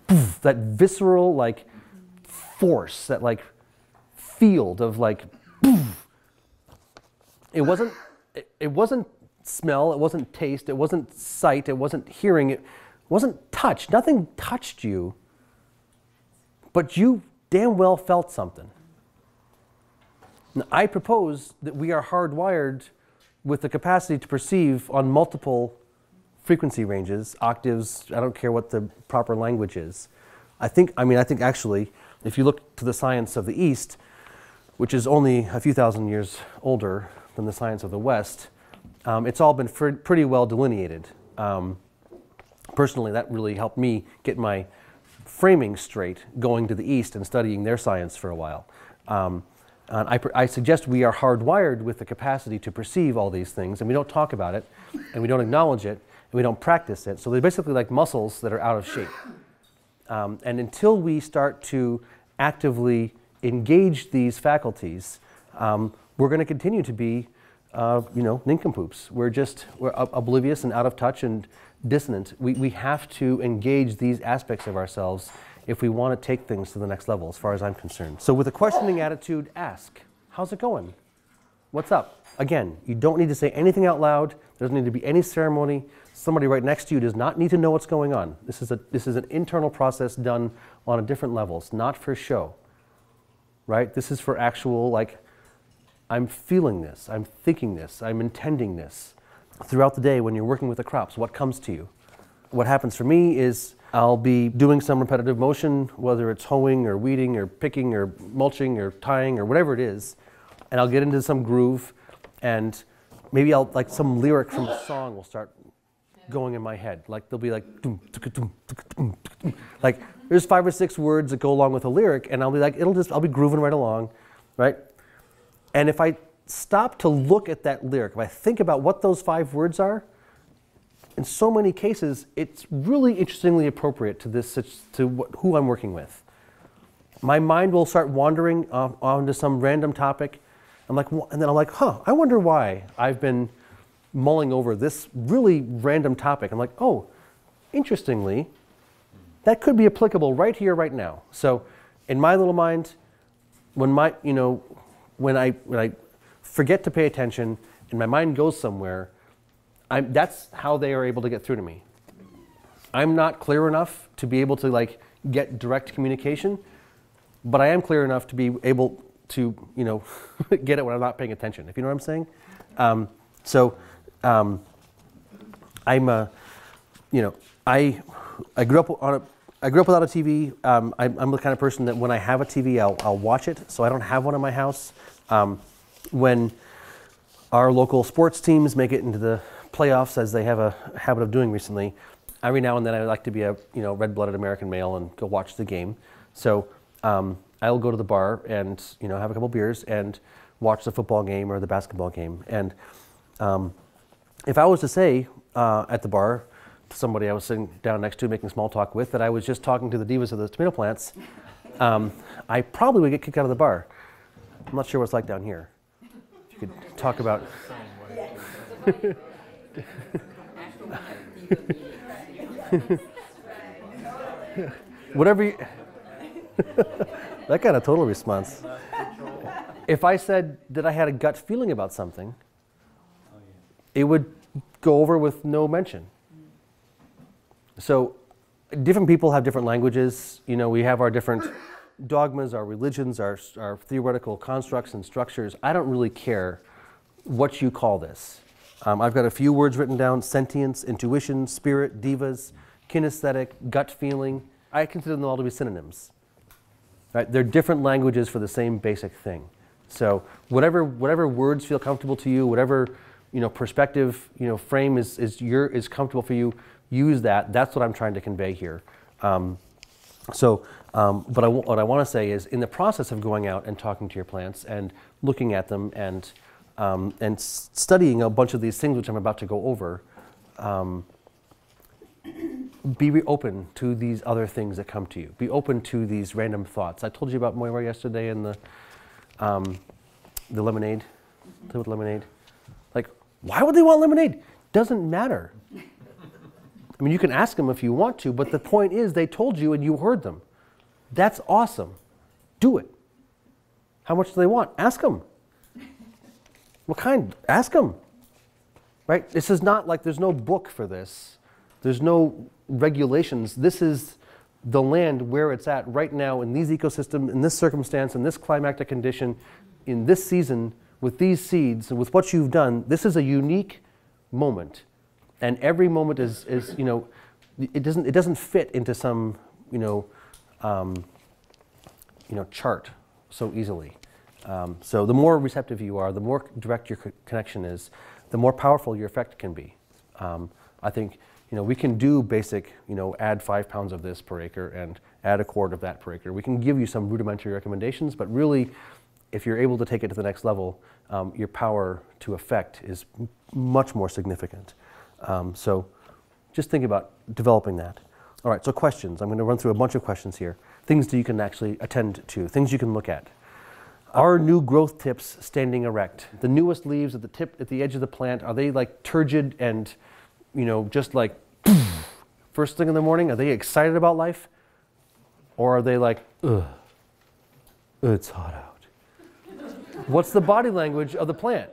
A: poof, that visceral like force, that like field of like it wasn't it, it wasn't smell, it wasn't taste, it wasn't sight, it wasn't hearing, it wasn't touch. Nothing touched you. But you damn well felt something. Now, I propose that we are hardwired with the capacity to perceive on multiple frequency ranges, octaves, I don't care what the proper language is. I think, I mean, I think actually, if you look to the science of the East, which is only a few thousand years older than the science of the West, um, it's all been pretty well delineated. Um, personally, that really helped me get my framing straight going to the East and studying their science for a while. Um, I, I suggest we are hardwired with the capacity to perceive all these things, and we don't talk about it, and we don't acknowledge it, and we don't practice it. So they're basically like muscles that are out of shape. Um, and until we start to actively engage these faculties, um, we're going to continue to be, uh, you know, nincompoops. We're just we're ob- oblivious and out of touch and dissonant. We, we have to engage these aspects of ourselves if we want to take things to the next level, as far as I'm concerned. So, with a questioning attitude, ask, How's it going? What's up? Again, you don't need to say anything out loud. There doesn't need to be any ceremony. Somebody right next to you does not need to know what's going on. This is, a, this is an internal process done on a different levels, not for show. Right? This is for actual, like, I'm feeling this, I'm thinking this, I'm intending this. Throughout the day, when you're working with the crops, what comes to you? What happens for me is I'll be doing some repetitive motion, whether it's hoeing or weeding or picking or mulching or tying or whatever it is, and I'll get into some groove, and maybe I'll like some lyric from a song will start going in my head. Like there'll be like, like there's five or six words that go along with a lyric, and I'll be like, it'll just I'll be grooving right along, right? And if I stop to look at that lyric, if I think about what those five words are, in so many cases, it's really interestingly appropriate to this to who I'm working with. My mind will start wandering uh, onto some random topic. I'm like, and then I'm like, huh, I wonder why I've been mulling over this really random topic. I'm like, oh, interestingly, that could be applicable right here, right now. So, in my little mind, when my, you know, when I when I forget to pay attention and my mind goes somewhere, I'm, that's how they are able to get through to me. I'm not clear enough to be able to like get direct communication, but I am clear enough to be able to you know get it when I'm not paying attention. If you know what I'm saying. Um, so um, I'm a you know I I grew up on a I grew up without a TV. Um, I'm, I'm the kind of person that when I have a TV, I'll, I'll watch it. So I don't have one in my house. Um, when our local sports teams make it into the playoffs, as they have a habit of doing recently, every now and then I like to be a you know red-blooded American male and go watch the game. So um, I'll go to the bar and you know have a couple beers and watch the football game or the basketball game. And um, if I was to say uh, at the bar somebody I was sitting down next to making small talk with that I was just talking to the devas of the tomato plants, um, I probably would get kicked out of the bar. I'm not sure what it's like down here. If you could talk about. Whatever you. that got a total response. If I said that I had a gut feeling about something, it would go over with no mention. So, different people have different languages. You know, we have our different dogmas, our religions, our, our theoretical constructs and structures. I don't really care what you call this. Um, I've got a few words written down sentience, intuition, spirit, devas, kinesthetic, gut feeling. I consider them all to be synonyms. Right? They're different languages for the same basic thing. So whatever, whatever words feel comfortable to you, whatever you know, perspective you know, frame is, is, your, is comfortable for you, use that. That's what I'm trying to convey here. Um, so, um, but I, what I want to say is in the process of going out and talking to your plants and looking at them and um, and studying a bunch of these things, which I'm about to go over, um, be open to these other things that come to you. Be open to these random thoughts. I told you about Moira yesterday and the, um, the lemonade, the lemonade. Like, why would they want lemonade? Doesn't matter. I mean, you can ask them if you want to, but the point is they told you and you heard them. That's awesome. Do it. How much do they want? Ask them. What kind? Ask them. Right? This is not like there's no book for this. There's no regulations. This is the land where it's at right now in these ecosystems, in this circumstance, in this climatic condition, in this season, with these seeds, and with what you've done. This is a unique moment. And every moment is, is you know, it doesn't, it doesn't fit into some, you know, um, you know, chart so easily. Um, so the more receptive you are, the more direct your co- connection is, the more powerful your effect can be. Um, I think you know we can do basic, you know, add five pounds of this per acre and add a quart of that per acre. We can give you some rudimentary recommendations, but really, if you're able to take it to the next level, um, your power to affect is much more significant. Um, so just think about developing that. All right, so questions. I'm going to run through a bunch of questions here. Things that you can actually attend to, things you can look at. Are new growth tips standing erect? The newest leaves at the tip, at the edge of the plant, are they like turgid and, you know, just like first thing in the morning? Are they excited about life? Or are they like, ugh, it's hot out? What's the body language of the plant?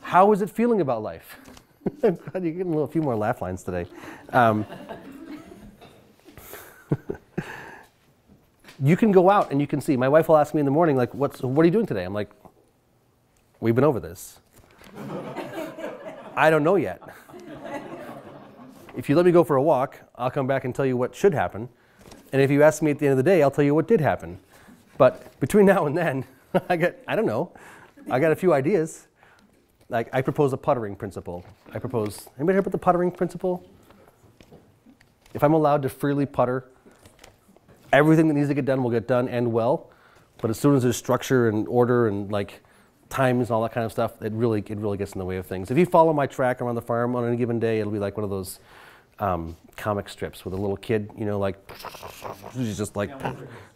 A: How is it feeling about life? You're getting a little few more laugh lines today. Um, you can go out and you can see. My wife will ask me in the morning, like, What's, what are you doing today? I'm like, we've been over this. I don't know yet. If you let me go for a walk, I'll come back and tell you what should happen. And if you ask me at the end of the day, I'll tell you what did happen. But between now and then, I get, I don't know, I got a few ideas. Like, I propose a puttering principle. I propose, anybody heard about the puttering principle? If I'm allowed to freely putter, everything that needs to get done will get done and well. But as soon as there's structure and order and like times and all that kind of stuff, it really it really gets in the way of things. If you follow my track around the farm on any given day, it'll be like one of those um, comic strips with a little kid, you know, like just like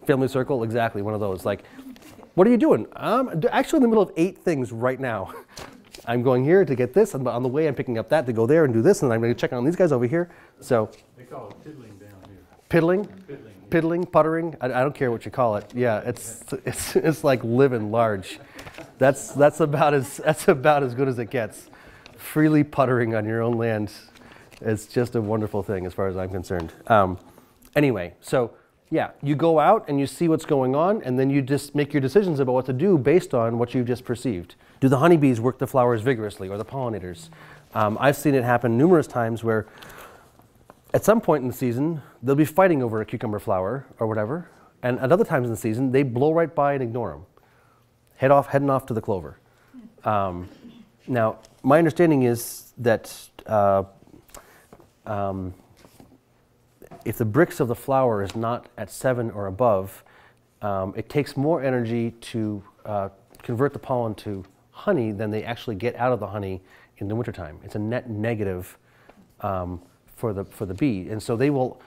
A: family circle, exactly one of those. Like, what are you doing? I'm actually in the middle of eight things right now. I'm going here to get this, and on the way I'm picking up that to go there and do this, and I'm going to check on these guys over here. So
L: They call it piddling down here.
A: piddling,
L: Piddling.
A: piddling, puttering. I, I don't care what you call it. Yeah, it's it's it's like living large. That's that's about as that's about as good as it gets. Freely puttering on your own land, it's just a wonderful thing as far as I'm concerned. Um, anyway, so yeah, you go out and you see what's going on, and then you just make your decisions about what to do based on what you've just perceived. Do the honeybees work the flowers vigorously, or the pollinators? Um, I've seen it happen numerous times where at some point in the season, they'll be fighting over a cucumber flower or whatever, and at other times in the season, they blow right by and ignore them, head off, heading off to the clover. Um, now, my understanding is that uh, um, if the Brix of the flower is not at seven or above, um, it takes more energy to uh, convert the pollen to honey than they actually get out of the honey in the wintertime. It's a net negative um, for, the, for the bee. And so they will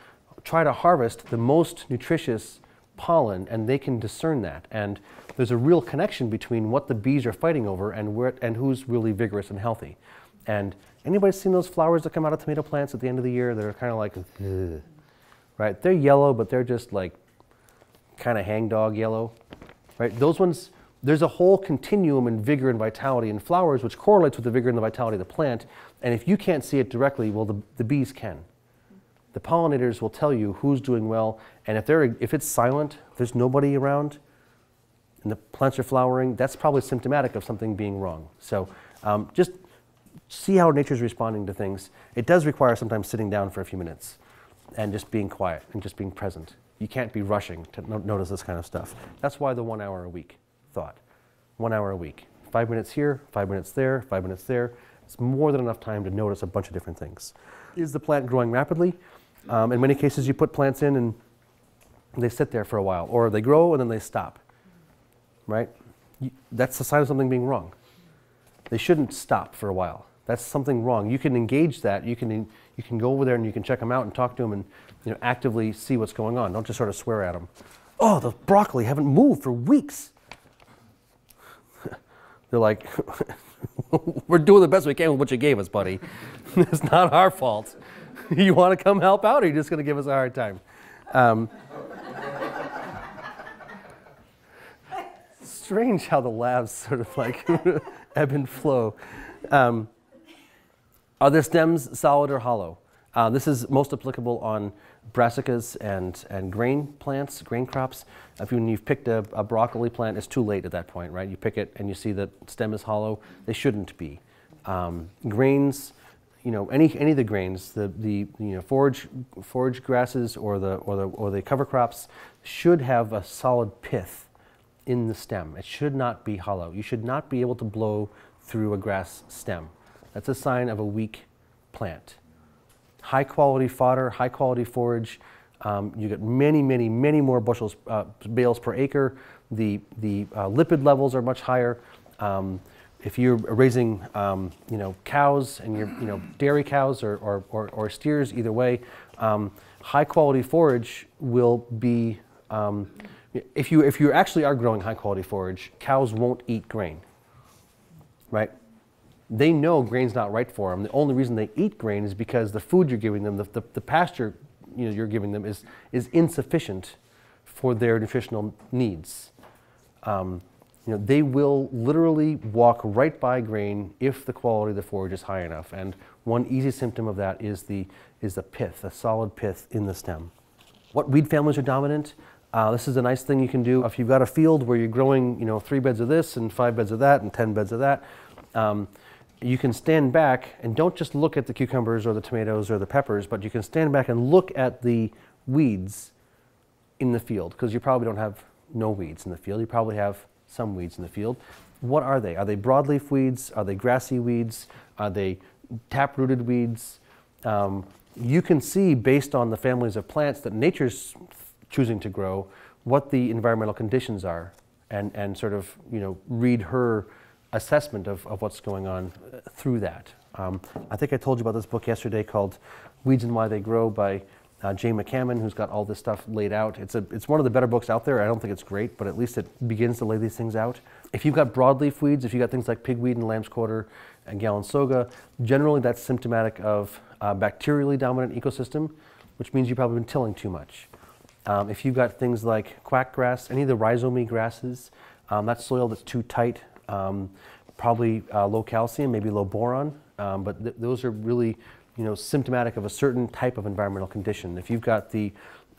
A: try to harvest the most nutritious pollen and they can discern that. And there's a real connection between what the bees are fighting over and, where, and who's really vigorous and healthy. And anybody seen those flowers that come out of tomato plants at the end of the year that are kind of like, "Ugh," right? They're yellow, but they're just like kind of hangdog yellow, right? Those ones, there's a whole continuum in vigor and vitality in flowers which correlates with the vigor and the vitality of the plant. And if you can't see it directly, well, the, the bees can. The pollinators will tell you who's doing well, and if, they're, if it's silent, there's nobody around, and the plants are flowering, that's probably symptomatic of something being wrong. So um, just see how nature's responding to things. It does require sometimes sitting down for a few minutes and just being quiet and just being present. You can't be rushing to no- notice this kind of stuff. That's why the one hour a week thought. One hour a week. Five minutes here, five minutes there, five minutes there. It's more than enough time to notice a bunch of different things. Is the plant growing rapidly? Um, in many cases, you put plants in and they sit there for a while, or they grow and then they stop. Right? That's a sign of something being wrong. They shouldn't stop for a while. That's something wrong. You can engage that. You can you can go over there and you can check them out and talk to them and you know actively see what's going on. Don't just sort of swear at them. Oh, the broccoli haven't moved for weeks. They're like, we're doing the best we can with what you gave us, buddy. it's not our fault. you want to come help out, or are you just going to give us a hard time? Um, strange how the labs sort of like ebb and flow. Um, are the stems solid or hollow? Uh, this is most applicable on brassicas and, and grain plants, grain crops. If you, you've picked a, a broccoli plant, it's too late at that point, right? You pick it and you see the stem is hollow. They shouldn't be. Um, grains, you know, any, any of the grains, the, the you know, forage, forage grasses or the, or, the, or the cover crops should have a solid pith in the stem. It should not be hollow. You should not be able to blow through a grass stem. That's a sign of a weak plant. High quality fodder, high quality forage, um, you get many, many, many more bushels, uh, bales per acre. The, the uh, lipid levels are much higher. Um, if you're raising, um, you know, cows and you're, you know, dairy cows or, or, or, or steers, either way, um, high quality forage will be, um, if you, if you actually are growing high quality forage, cows won't eat grain, right? They know grain's not right for them. The only reason they eat grain is because the food you're giving them, the, the, the pasture you know, you're giving them is, is insufficient for their nutritional needs. Um, you know, they will literally walk right by grain if the quality of the forage is high enough. And one easy symptom of that is the, is the pith, a solid pith in the stem. What weed families are dominant? Uh, this is a nice thing you can do. If you've got a field where you're growing, you know, three beds of this and five beds of that and 10 beds of that, um, you can stand back and don't just look at the cucumbers or the tomatoes or the peppers, but you can stand back and look at the weeds in the field because you probably don't have no weeds in the field. You probably have some weeds in the field. What are they? Are they broadleaf weeds? Are they grassy weeds? Are they tap-rooted weeds? Um, you can see based on the families of plants that nature's choosing to grow what the environmental conditions are and, and sort of you know read her assessment of, of what's going on uh, through that. Um, I think I told you about this book yesterday called Weeds and Why They Grow by uh, Jay McCaman, who's got all this stuff laid out. It's, a, it's one of the better books out there. I don't think it's great, but at least it begins to lay these things out. If you've got broadleaf weeds, if you've got things like pigweed and lamb's quarter and galinsoga, generally that's symptomatic of a bacterially dominant ecosystem, which means you've probably been tilling too much. Um, if you've got things like quackgrass, any of the rhizome grasses, um, that's soil that's too tight, um, probably uh, low calcium, maybe low boron, um, but th those are really you know, symptomatic of a certain type of environmental condition. If you've got the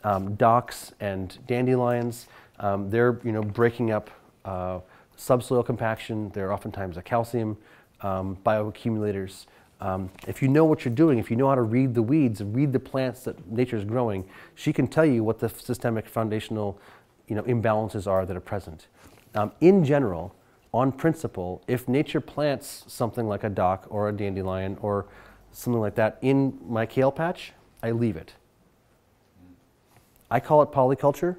A: um, docks and dandelions, um, they're you know, breaking up uh, subsoil compaction. They're oftentimes a calcium um, bioaccumulators. Um, if you know what you're doing, if you know how to read the weeds, read the plants that nature is growing, she can tell you what the systemic foundational you know, imbalances are that are present. Um, in general, on principle, if nature plants something like a dock or a dandelion or something like that in my kale patch, I leave it. I call it polyculture.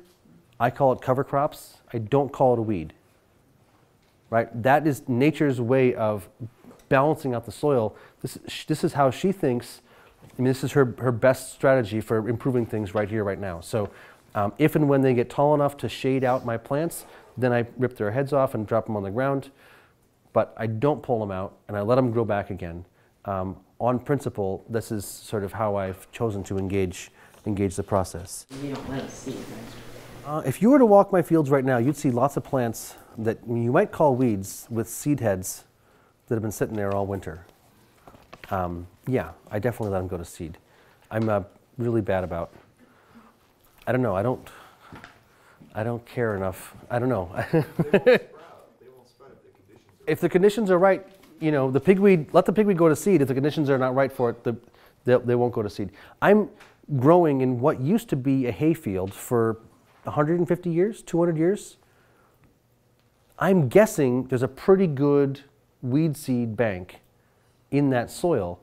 A: I call it cover crops. I don't call it a weed. Right? That is nature's way of balancing out the soil. This, this is how she thinks. I mean, this is her, her best strategy for improving things right here, right now. So, um, if and when they get tall enough to shade out my plants, then I rip their heads off and drop them on the ground. But I don't pull them out and I let them grow back again. Um, on principle, this is sort of how I've chosen to engage, engage the process.
D: You don't let us see?
A: Uh, if you were to walk my fields right now, you'd see lots of plants that you might call weeds with seed heads that have been sitting there all winter. Um, yeah, I definitely let them go to seed. I'm uh, really bad about. I don't know. I don't. I don't care enough. I don't know. if the conditions are right, you know, the pigweed, let the pigweed go to seed. If the conditions are not right for it, the, they, they won't go to seed. I'm growing in what used to be a hayfield for 150 years, 200 years. I'm guessing there's a pretty good weed seed bank in that soil.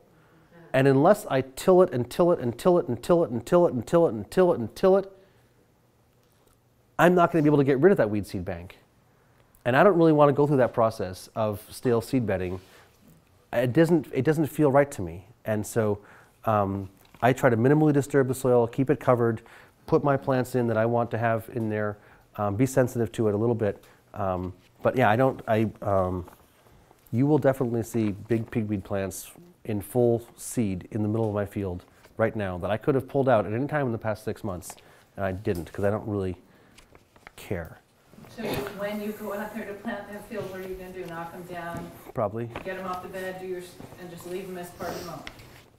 A: And unless I till it and till it and till it and till it and till it and till it and till it and till it, I'm not going to be able to get rid of that weed seed bank. And I don't really want to go through that process of stale seed bedding. It doesn't, it doesn't feel right to me. And so um, I try to minimally disturb the soil, keep it covered, put my plants in that I want to have in there, um, be sensitive to it a little bit. Um, but yeah, I don't, I, um, you will definitely see big pigweed plants in full seed in the middle of my field right now that I could have pulled out at any time in the past six months, and I didn't because I don't really care.
K: So when you go out there to plant that field, what are you gonna do? Knock them down,
A: Probably.
K: get them off the bed, do your, and just leave them as part of the mow?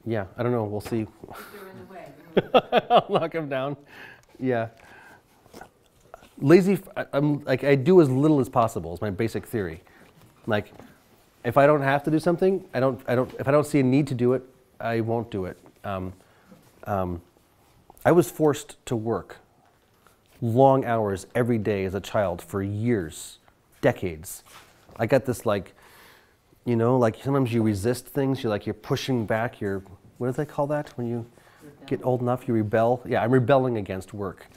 A: Yeah, I don't know. We'll see.
K: If they're in the way.
A: I'll knock them down. Yeah. Lazy. I'm like I do as little as possible. Is my basic theory. Like, if I don't have to do something, I don't. I don't. If I don't see a need to do it, I won't do it. Um, um, I was forced to work long hours every day as a child for years, decades. I got this like, you know, like sometimes you resist things. You're like you're pushing back. You're what do they call that when you get old enough? You rebel. Yeah, I'm rebelling against work,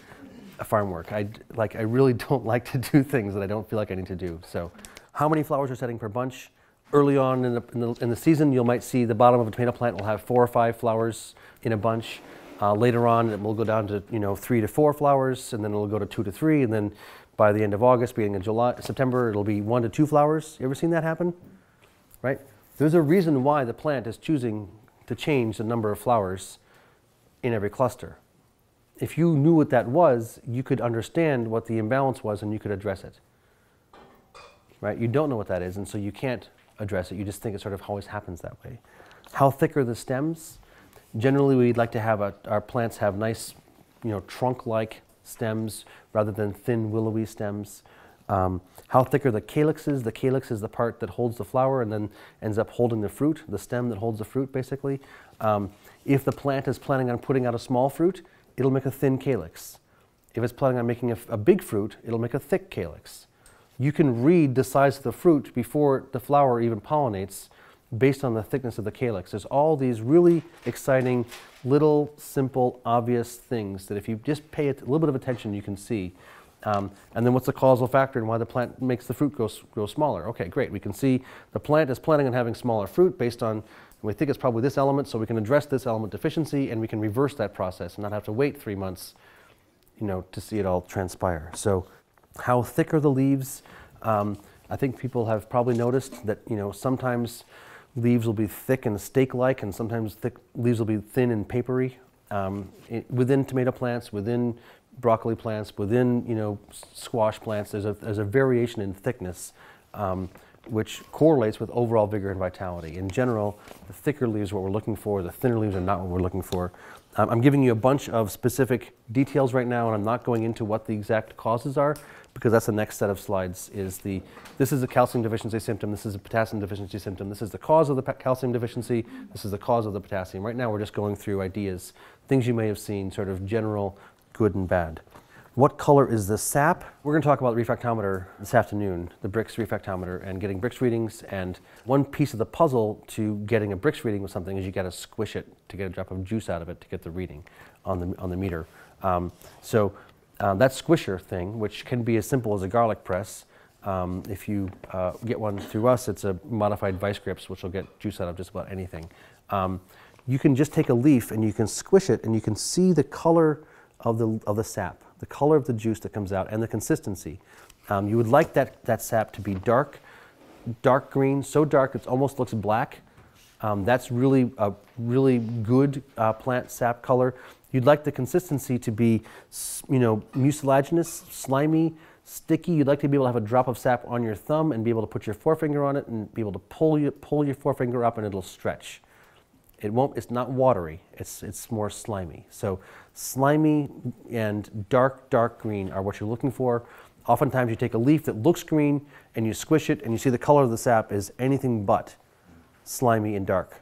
A: uh, farm work. I like I really don't like to do things that I don't feel like I need to do. So, how many flowers are setting per bunch? Early on in the, in the, in the season, you might see the bottom of a tomato plant will have four or five flowers in a bunch. Uh, later on, it will go down to you know three to four flowers, and then it'll go to two to three, and then by the end of August, beginning of July, September, it'll be one to two flowers. You ever seen that happen? Right? There's a reason why the plant is choosing to change the number of flowers in every cluster. If you knew what that was, you could understand what the imbalance was and you could address it. Right? You don't know what that is, and so you can't address it. You just think it sort of always happens that way. How thick are the stems? Generally, we'd like to have a, our plants have nice, you know, trunk-like stems rather than thin willowy stems. Um, how thick are the calyxes? The calyx is the part that holds the flower and then ends up holding the fruit, the stem that holds the fruit, basically. Um, if the plant is planning on putting out a small fruit, it'll make a thin calyx. If it's planning on making a, a big fruit, it'll make a thick calyx. You can read the size of the fruit before the flower even pollinates based on the thickness of the calyx. There's all these really exciting, little, simple, obvious things that if you just pay a little bit of attention, you can see. Um, and then what's the causal factor and why the plant makes the fruit grow, grow smaller? Okay, great. We can see the plant is planning on having smaller fruit based on, we think it's probably this element, so we can address this element deficiency and we can reverse that process and not have to wait three months you know, to see it all transpire. So, how thick are the leaves? Um, I think people have probably noticed that you know sometimes leaves will be thick and steak-like, and sometimes thick leaves will be thin and papery. Um, it, within tomato plants, within broccoli plants, within you know squash plants, there's a there's a variation in thickness. Um, which correlates with overall vigor and vitality. In general, the thicker leaves are what we're looking for, the thinner leaves are not what we're looking for. Um, I'm giving you a bunch of specific details right now, and I'm not going into what the exact causes are because that's the next set of slides. Is the this is a calcium deficiency symptom, this is a potassium deficiency symptom, this is the cause of the calcium deficiency, this is the cause of the potassium. Right now, we're just going through ideas, things you may have seen, sort of general good and bad. What color is the sap? We're going to talk about the refractometer this afternoon, the Brix refractometer, and getting Brix readings. And one piece of the puzzle to getting a Brix reading with something is you got to squish it to get a drop of juice out of it to get the reading on the, on the meter. Um, so um, that squisher thing, which can be as simple as a garlic press, um, if you uh, get one through us, it's a modified vice grips, which will get juice out of just about anything. Um, you can just take a leaf and you can squish it, and you can see the color of the, of the sap, the color of the juice that comes out, and the consistency. Um, you would like that, that sap to be dark, dark green, so dark it almost looks black. Um, that's really a really good uh, plant sap color. You'd like the consistency to be, you know, mucilaginous, slimy, sticky. You'd like to be able to have a drop of sap on your thumb and be able to put your forefinger on it and be able to pull your, pull your forefinger up and it'll stretch. It won't, it's not watery, it's, it's more slimy. So slimy and dark, dark green are what you're looking for. Oftentimes you take a leaf that looks green and you squish it and you see the color of the sap is anything but slimy and dark,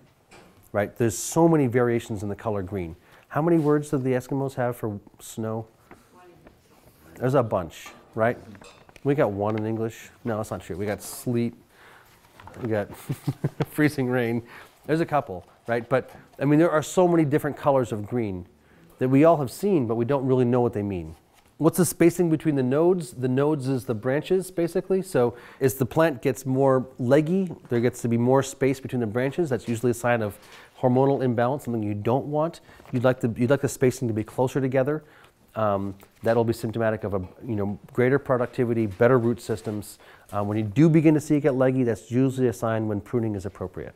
A: right? There's so many variations in the color green. How many words do the Eskimos have for snow? There's a bunch, right? We got one in English. No, that's not true. We got sleet. We got freezing rain. There's a couple, right? But I mean, there are so many different colors of green that we all have seen, but we don't really know what they mean. What's the spacing between the nodes? The nodes is the branches, basically. So as the plant gets more leggy, there gets to be more space between the branches. That's usually a sign of hormonal imbalance, something you don't want. You'd like the, you'd like the spacing to be closer together. Um, that'll be symptomatic of a you know greater productivity, better root systems. Uh, when you do begin to see it get leggy, that's usually a sign when pruning is appropriate.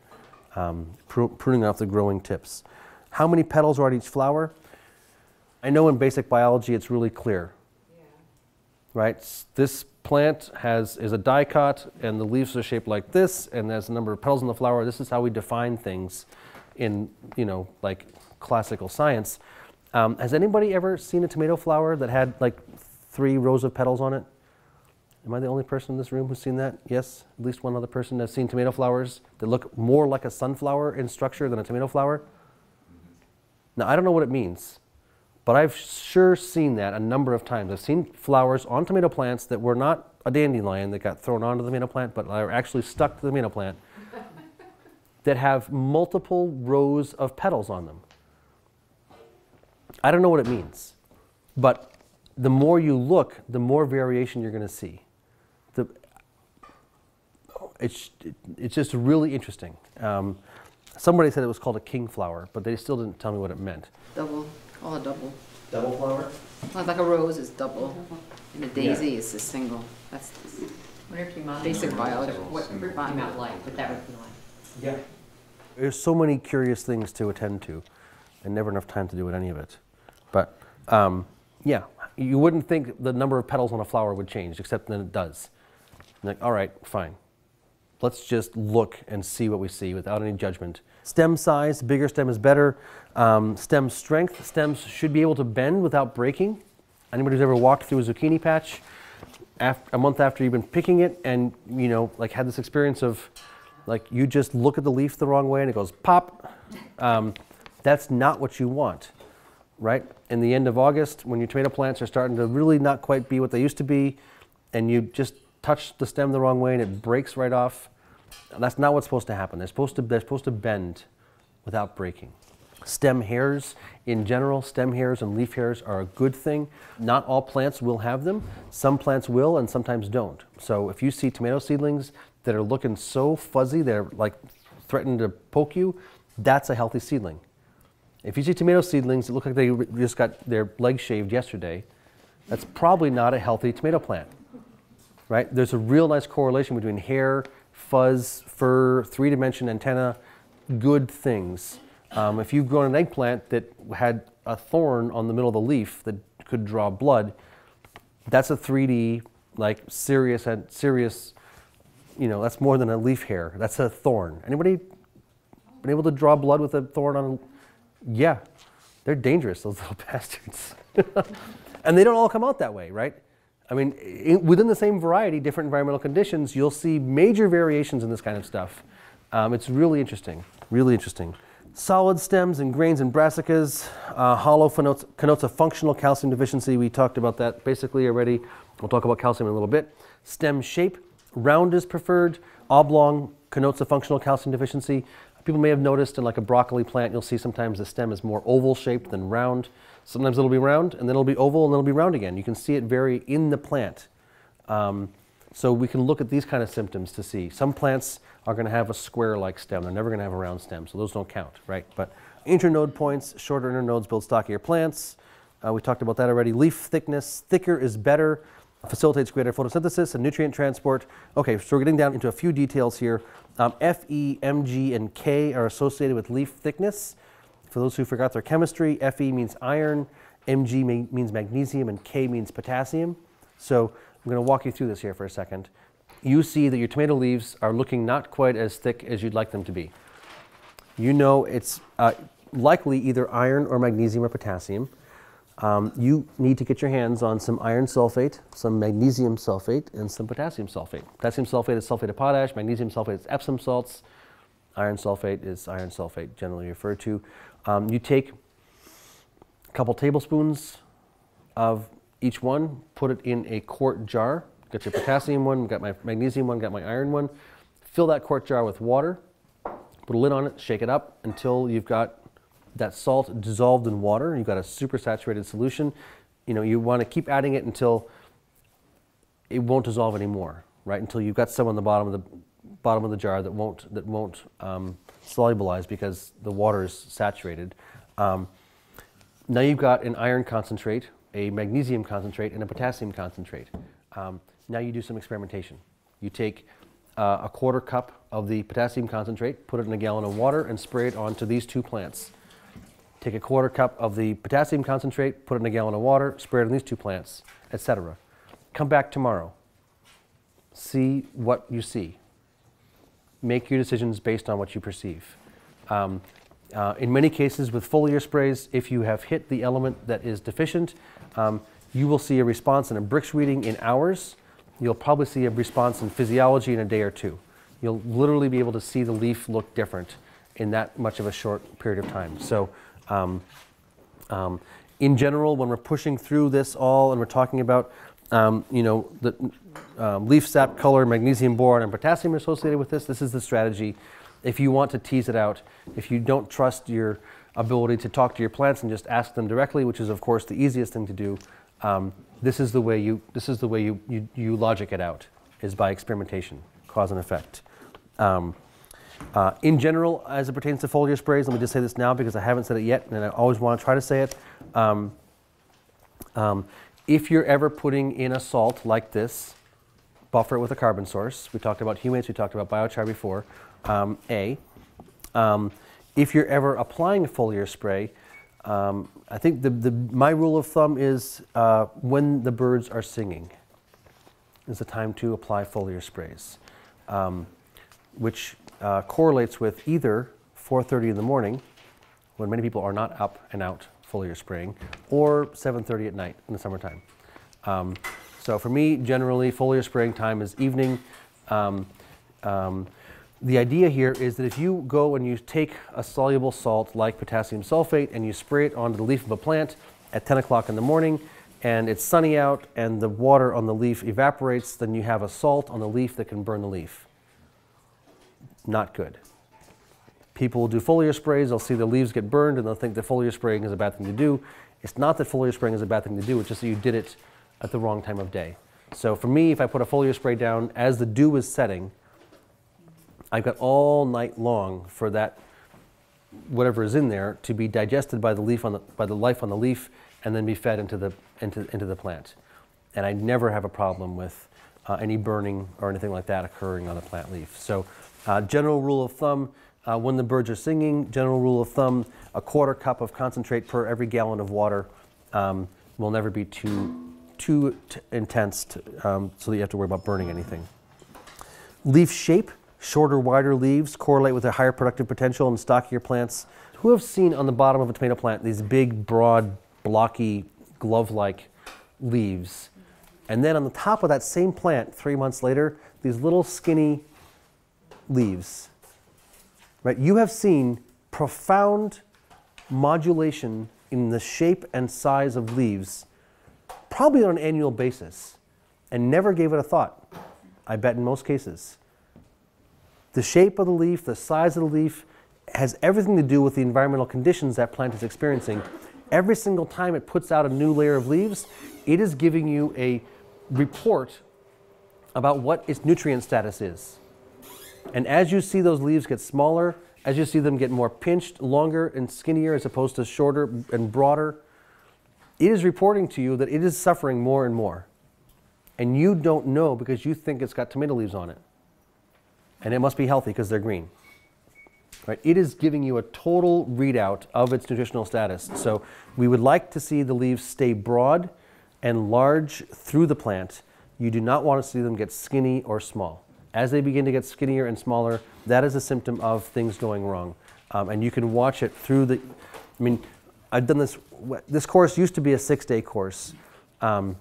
A: Um, pru- pruning off the growing tips. How many petals are on each flower? I know in basic biology it's really clear. Right? This plant has is a dicot and the leaves are shaped like this and there's a number of petals in the flower. This is how we define things in, you know, like classical science. Um, has anybody ever seen a tomato flower that had like three rows of petals on it? Am I the only person in this room who's seen that? Yes? At least one other person has seen tomato flowers that look more like a sunflower in structure than a tomato flower? Now, I don't know what it means, but I've sure seen that a number of times. I've seen flowers on tomato plants that were not a dandelion that got thrown onto the tomato plant, but are actually stuck to the tomato plant that have multiple rows of petals on them. I don't know what it means, but the more you look, the more variation you're going to see. The, it's, it's just really interesting. Um, somebody said it was called a king flower, but they still didn't tell me what it meant.
M: Double, call it double.
A: Double flower?
M: Well, Like a rose is double, and a daisy is a single. That's
D: Whatever came out.
M: basic biology.
D: What came out light, but that would be like.
A: Yeah. There's so many curious things to attend to, and never enough time to do with any of it. But um, yeah, you wouldn't think the number of petals on a flower would change, except then it does. Like, all right, fine. Let's just look and see what we see without any judgment. Stem size, bigger stem is better. Um, stem strength, stems should be able to bend without breaking. Anybody who's ever walked through a zucchini patch, after, a month after you've been picking it, and you know, like had this experience of, like you just look at the leaf the wrong way and it goes pop. Um, that's not what you want, right? In the end of August, when your tomato plants are starting to really not quite be what they used to be, and you just touch the stem the wrong way and it breaks right off, that's not what's supposed to happen. They're supposed to, they're supposed to bend without breaking. Stem hairs, in general, stem hairs and leaf hairs are a good thing. Not all plants will have them. Some plants will and sometimes don't. So if you see tomato seedlings that are looking so fuzzy, they're like threatening to poke you, that's a healthy seedling. If you see tomato seedlings that look like they just got their legs shaved yesterday, that's probably not a healthy tomato plant right? There's a real nice correlation between hair, fuzz, fur, three dimension antenna, good things. Um, if you've grown an eggplant that had a thorn on the middle of the leaf that could draw blood, that's a 3D, like serious, and serious, you know, that's more than a leaf hair. That's a thorn. Anybody been able to draw blood with a thorn on? Yeah, they're dangerous, those little bastards. and they don't all come out that way, right? I mean, in, within the same variety, different environmental conditions, you'll see major variations in this kind of stuff. Um, it's really interesting, really interesting. Solid stems and grains and brassicas. Uh, hollow connotes, connotes a functional calcium deficiency. We talked about that basically already. We'll talk about calcium in a little bit. Stem shape, round is preferred. Oblong connotes a functional calcium deficiency. People may have noticed in like a broccoli plant, you'll see sometimes the stem is more oval shaped than round. Sometimes it'll be round and then it'll be oval and then it'll be round again. You can see it vary in the plant. Um, so we can look at these kind of symptoms to see. Some plants are going to have a square-like stem. They're never going to have a round stem, so those don't count, right? But internode points, shorter internodes build stockier plants. Uh, we talked about that already. Leaf thickness, thicker is better, facilitates greater photosynthesis and nutrient transport. Okay, so we're getting down into a few details here. Um, F, E, M, G, and K are associated with leaf thickness. For those who forgot their chemistry, Fe means iron, Mg may, means magnesium, and K means potassium. So I'm going to walk you through this here for a second. You see that your tomato leaves are looking not quite as thick as you'd like them to be. You know it's uh, likely either iron or magnesium or potassium. Um, you need to get your hands on some iron sulfate, some magnesium sulfate, and some potassium sulfate. Potassium sulfate is sulfate of potash, magnesium sulfate is Epsom salts, iron sulfate is iron sulfate, generally referred to. Um, you take a couple tablespoons of each one, put it in a quart jar. Got your potassium one, got my magnesium one, got my iron one. Fill that quart jar with water, put a lid on it, shake it up until you've got that salt dissolved in water. You've got a super saturated solution. You know, you want to keep adding it until it won't dissolve anymore, right? Until you've got some on the bottom of the bottom of the jar that won't that won't um, solubilize because the water is saturated. Um, now you've got an iron concentrate, a magnesium concentrate, and a potassium concentrate. Um, now you do some experimentation. You take uh, a quarter cup of the potassium concentrate, put it in a gallon of water, and spray it onto these two plants. Take a quarter cup of the potassium concentrate, put it in a gallon of water, spray it on these two plants, etc. Come back tomorrow. See what you see. Make your decisions based on what you perceive. Um, uh, in many cases, with foliar sprays, if you have hit the element that is deficient, um, you will see a response in a Brix reading in hours. You'll probably see a response in physiology in a day or two. You'll literally be able to see the leaf look different in that much of a short period of time. So, um, um, in general, when we're pushing through this all and we're talking about, um, you know, the um, leaf sap color, magnesium, boron, and potassium associated with this, this is the strategy. If you want to tease it out, if you don't trust your ability to talk to your plants and just ask them directly, which is of course the easiest thing to do, um, this is the way you this is the way you, you, you logic it out is by experimentation, cause and effect. Um, uh, in general, as it pertains to foliar sprays, let me just say this now because I haven't said it yet, and I always want to try to say it. Um, um, if you're ever putting in a salt like this, buffer it with a carbon source. We talked about humates, we talked about biochar before. Um, a. Um, if you're ever applying a foliar spray, um, I think the, the, my rule of thumb is uh, when the birds are singing is the time to apply foliar sprays, um, which uh, correlates with either 4.30 in the morning, when many people are not up and out foliar spraying, or 7.30 at night in the summertime. Um, so for me, generally, foliar spraying time is evening. Um, um, the idea here is that if you go and you take a soluble salt like potassium sulfate and you spray it onto the leaf of a plant at 10 o'clock in the morning and it's sunny out and the water on the leaf evaporates, then you have a salt on the leaf that can burn the leaf. Not good. People will do foliar sprays, they'll see the leaves get burned and they'll think that foliar spraying is a bad thing to do. It's not that foliar spraying is a bad thing to do, it's just that you did it at the wrong time of day. So for me, if I put a foliar spray down as the dew is setting, I've got all night long for that whatever is in there to be digested by the leaf on the, by the life on the leaf and then be fed into the into, into the plant. And I never have a problem with uh, any burning or anything like that occurring on the plant leaf. So, uh, general rule of thumb: uh, when the birds are singing, general rule of thumb: a quarter cup of concentrate per every gallon of water um, will never be too too intense, to, um, so that you have to worry about burning anything. Leaf shape shorter, wider leaves correlate with a higher productive potential in stockier plants. Who have seen on the bottom of a tomato plant these big, broad, blocky, glove like leaves? And then on the top of that same plant, three months later, these little skinny leaves. Right? You have seen profound modulation in the shape and size of leaves, probably on an annual basis, and never gave it a thought, I bet in most cases. The shape of the leaf, the size of the leaf, has everything to do with the environmental conditions that plant is experiencing. Every single time it puts out a new layer of leaves, it is giving you a report about what its nutrient status is. And as you see those leaves get smaller, as you see them get more pinched, longer, and skinnier as opposed to shorter and broader, it is reporting to you that it is suffering more and more. And you don't know because you think it's got tomato leaves on it and it must be healthy because they're green. Right? It is giving you a total readout of its nutritional status. So we would like to see the leaves stay broad and large through the plant. You do not want to see them get skinny or small. As they begin to get skinnier and smaller, that is a symptom of things going wrong. Um, and you can watch it through the. I mean, I've done this. This course used to be a six-day course. Um,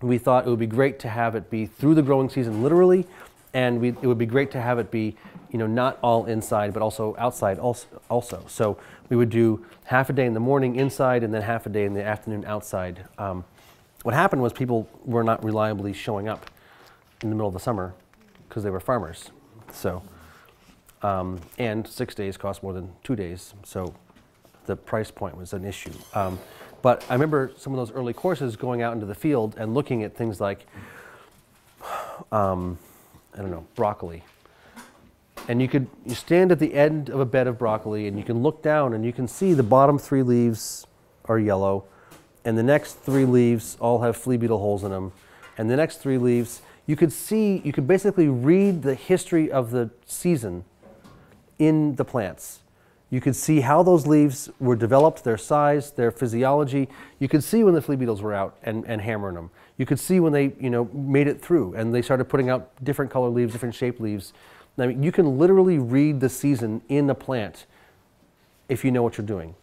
A: we thought it would be great to have it be through the growing season, literally, and we, it would be great to have it be, you know, not all inside, but also outside also, also. So we would do half a day in the morning inside and then half a day in the afternoon outside. Um, what happened was people were not reliably showing up in the middle of the summer because they were farmers. So, um, and six days cost more than two days, so the price point was an issue. Um, but I remember some of those early courses going out into the field and looking at things like um, I don't know, broccoli. And you could you stand at the end of a bed of broccoli and you can look down and you can see the bottom three leaves are yellow and the next three leaves all have flea beetle holes in them. And the next three leaves, you could see, you could basically read the history of the season in the plants. You could see how those leaves were developed, their size, their physiology. You could see when the flea beetles were out and, and hammering them. You could see when they, you know, made it through and they started putting out different color leaves, different shaped leaves. I mean, you can literally read the season in a plant if you know what you're doing.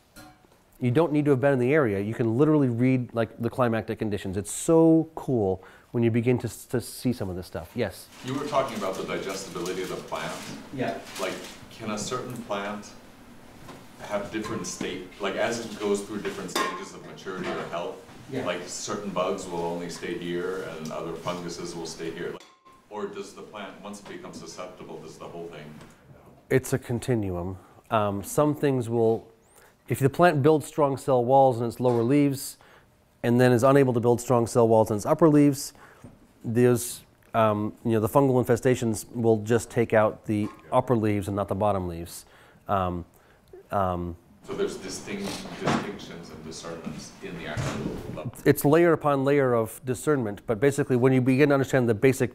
A: You don't need to have been in the area. You can literally read like the climatic conditions. It's so cool when you begin to, to see some of this stuff. Yes.
H: You were talking about the digestibility of the plant.
A: Yeah.
H: Like, can a certain plant have different state, like as it goes through different stages of maturity or health?
A: Yeah.
H: Like certain bugs will only stay here and other funguses will stay here? Or does the plant, once it becomes susceptible, does the whole thing?
A: It's a continuum. Um, some things will, if the plant builds strong cell walls in its lower leaves, and then is unable to build strong cell walls in its upper leaves, there's, um, you know, the fungal infestations will just take out the upper leaves and not the bottom leaves. Um, um,
H: So there's distinct, distinctions and discernments in the actual level.
A: it's layer upon layer of discernment, but basically, when you begin to understand the basic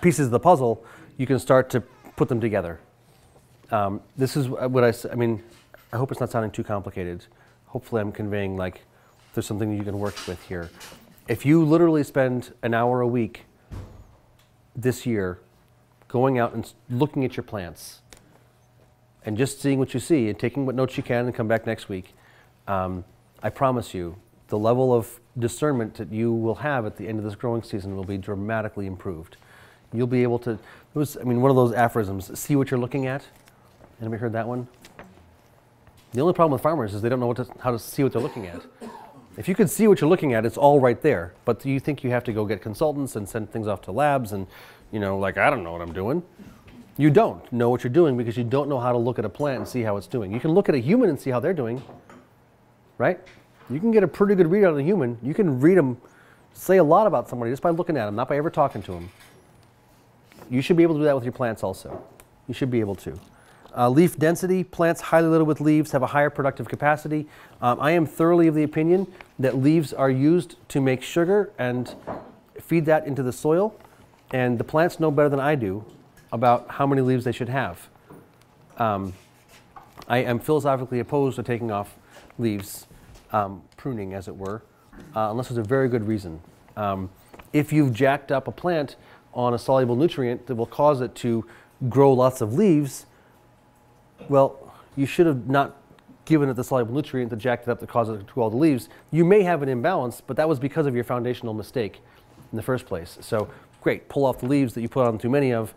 A: pieces of the puzzle, you can start to put them together. Um, this is what I, I mean, I hope it's not sounding too complicated. Hopefully, I'm conveying like there's something you can work with here. If you literally spend an hour a week this year going out and looking at your plants and just seeing what you see and taking what notes you can and come back next week, um, I promise you, the level of discernment that you will have at the end of this growing season will be dramatically improved. You'll be able to, it was, I mean, one of those aphorisms, see what you're looking at. Anybody heard that one? The only problem with farmers is they don't know what to, how to see what they're looking at. If you could see what you're looking at, it's all right there. But you think you have to go get consultants and send things off to labs and, you know, like, I don't know what I'm doing. You don't know what you're doing because you don't know how to look at a plant and see how it's doing. You can look at a human and see how they're doing, right? You can get a pretty good read on a human. You can read them, say a lot about somebody just by looking at them, not by ever talking to them. You should be able to do that with your plants also. You should be able to. Uh, leaf density, plants highly loaded with leaves have a higher productive capacity. Um, I am thoroughly of the opinion that leaves are used to make sugar and feed that into the soil, and the plants know better than I do about how many leaves they should have. Um, I am philosophically opposed to taking off leaves, um, pruning as it were, uh, unless there's a very good reason. Um, if you've jacked up a plant on a soluble nutrient that will cause it to grow lots of leaves, well, you should have not given it the soluble nutrient that jacked it up that cause it to all the leaves. You may have an imbalance, but that was because of your foundational mistake in the first place. So, great, pull off the leaves that you put on too many of.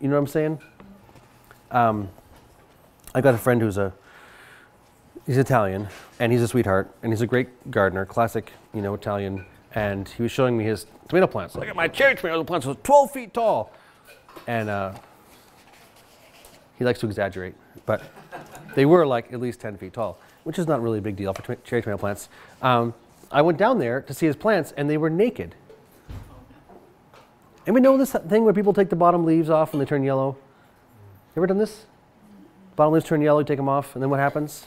A: You know what I'm saying? Um, I got a friend who's a he's Italian and he's a sweetheart and he's a great gardener, classic, you know, Italian. And he was showing me his tomato plants. Look at my cherry tomato plants, was 12 feet tall. And uh, he likes to exaggerate, but they were like at least 10 feet tall, which is not really a big deal for cherry tomato plants. Um, I went down there to see his plants and they were naked. And we know this thing where people take the bottom leaves off and they turn yellow? You ever done this? Bottom leaves turn yellow, you take them off, and then what happens?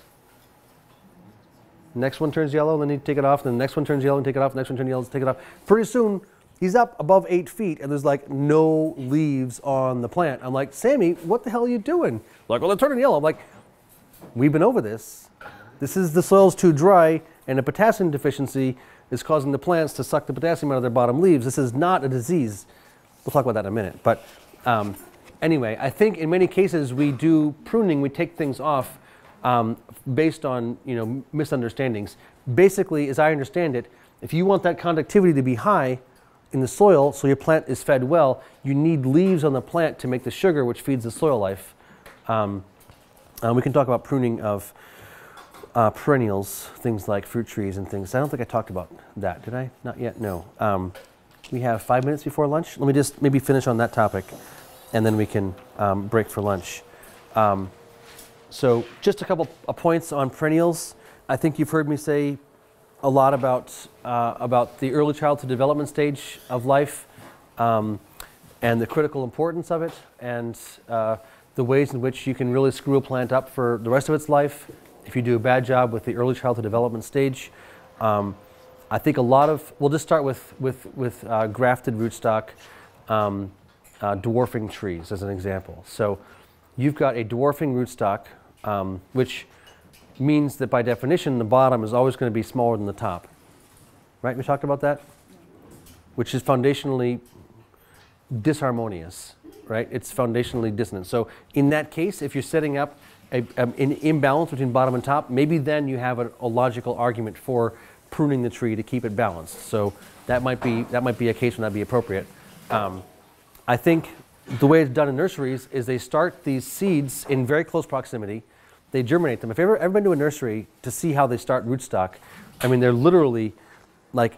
A: Next one turns yellow, then you take it off, then the next one turns yellow and take it off, the next one turns yellow, take it off. Pretty soon, he's up above eight feet and there's like no leaves on the plant. I'm like, Sammy, what the hell are you doing? Like, well, they're turning yellow. I'm like, we've been over this. This is the soil's too dry and a potassium deficiency is causing the plants to suck the potassium out of their bottom leaves. This is not a disease. We'll talk about that in a minute. But um, anyway, I think in many cases we do pruning, we take things off um, based on you know misunderstandings. Basically, as I understand it, if you want that conductivity to be high in the soil so your plant is fed well, you need leaves on the plant to make the sugar which feeds the soil life. Um, uh, we can talk about pruning of uh, perennials, things like fruit trees and things. I don't think I talked about that, did I? Not yet, no. Um, we have five minutes before lunch. Let me just maybe finish on that topic and then we can um, break for lunch. Um, so, just a couple of points on perennials. I think you've heard me say a lot about, uh, about the early childhood development stage of life um, and the critical importance of it and uh, the ways in which you can really screw a plant up for the rest of its life if you do a bad job with the early childhood development stage. Um, I think a lot of, we'll just start with, with, with uh, grafted rootstock um, uh, dwarfing trees as an example. So you've got a dwarfing rootstock, um, which means that by definition the bottom is always going to be smaller than the top. Right? We talked about that? Which is foundationally disharmonious, right? It's foundationally dissonant. So in that case, if you're setting up a, um, an imbalance between bottom and top, maybe then you have a, a logical argument for pruning the tree to keep it balanced. So that might be that might be a case when that'd be appropriate. Um, I think the way it's done in nurseries is they start these seeds in very close proximity. They germinate them. If you've ever, ever been to a nursery to see how they start rootstock, I mean, they're literally like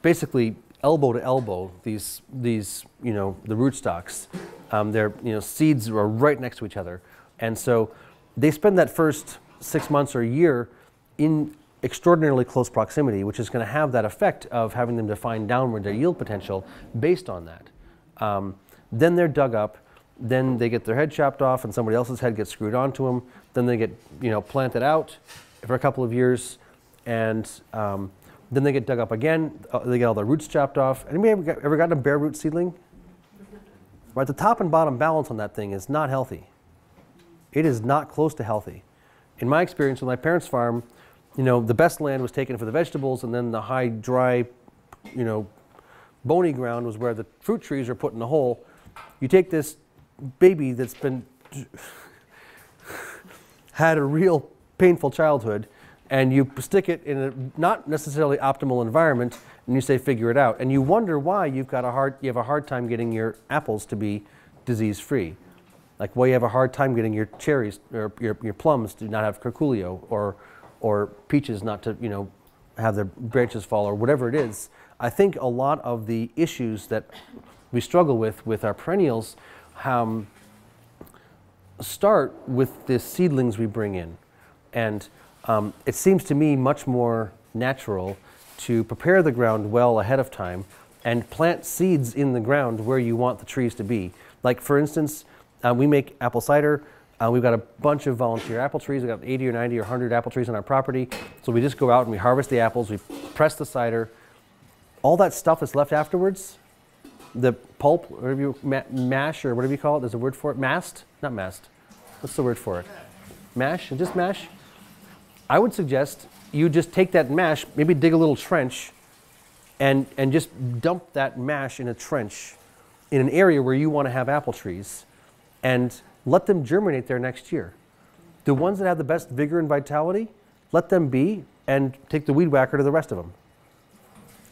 A: basically elbow to elbow, these, these you know, the rootstocks. Um, their you know, seeds are right next to each other. And so they spend that first six months or a year in extraordinarily close proximity, which is going to have that effect of having them define downward their yield potential based on that. Um, then they're dug up. Then they get their head chopped off, and somebody else's head gets screwed onto them. Then they get, you know, planted out for a couple of years, and um, then they get dug up again. Uh, they get all their roots chopped off. Anybody ever, got, ever gotten a bare root seedling? Right, the top and bottom balance on that thing is not healthy. It is not close to healthy. In my experience with my parents' farm, you know, the best land was taken for the vegetables, and then the high, dry, you know, bony ground was where the fruit trees are put in the hole. You take this baby that's been had a real painful childhood, and you stick it in a not necessarily optimal environment, and you say figure it out, and you wonder why you've got a hard you have a hard time getting your apples to be disease free, like why you have a hard time getting your cherries or your, your plums to not have curculio or or peaches not to you know have their branches fall or whatever it is. I think a lot of the issues that we struggle with with our perennials um, start with the seedlings we bring in. And um, it seems to me much more natural to prepare the ground well ahead of time and plant seeds in the ground where you want the trees to be. Like, for instance, uh, we make apple cider. Uh, we've got a bunch of volunteer apple trees. We've got 80 or 90 or 100 apple trees on our property. So we just go out and we harvest the apples, we press the cider. All that stuff that's left afterwards, the pulp, whatever you, ma- mash or whatever you call it, there's a word for it, mast? Not mast. What's the word for it? Mash? Just mash? I would suggest you just take that mash, maybe dig a little trench, and, and just dump that mash in a trench in an area where you want to have apple trees and let them germinate there next year. The ones that have the best vigor and vitality, let them be and take the weed whacker to the rest of them.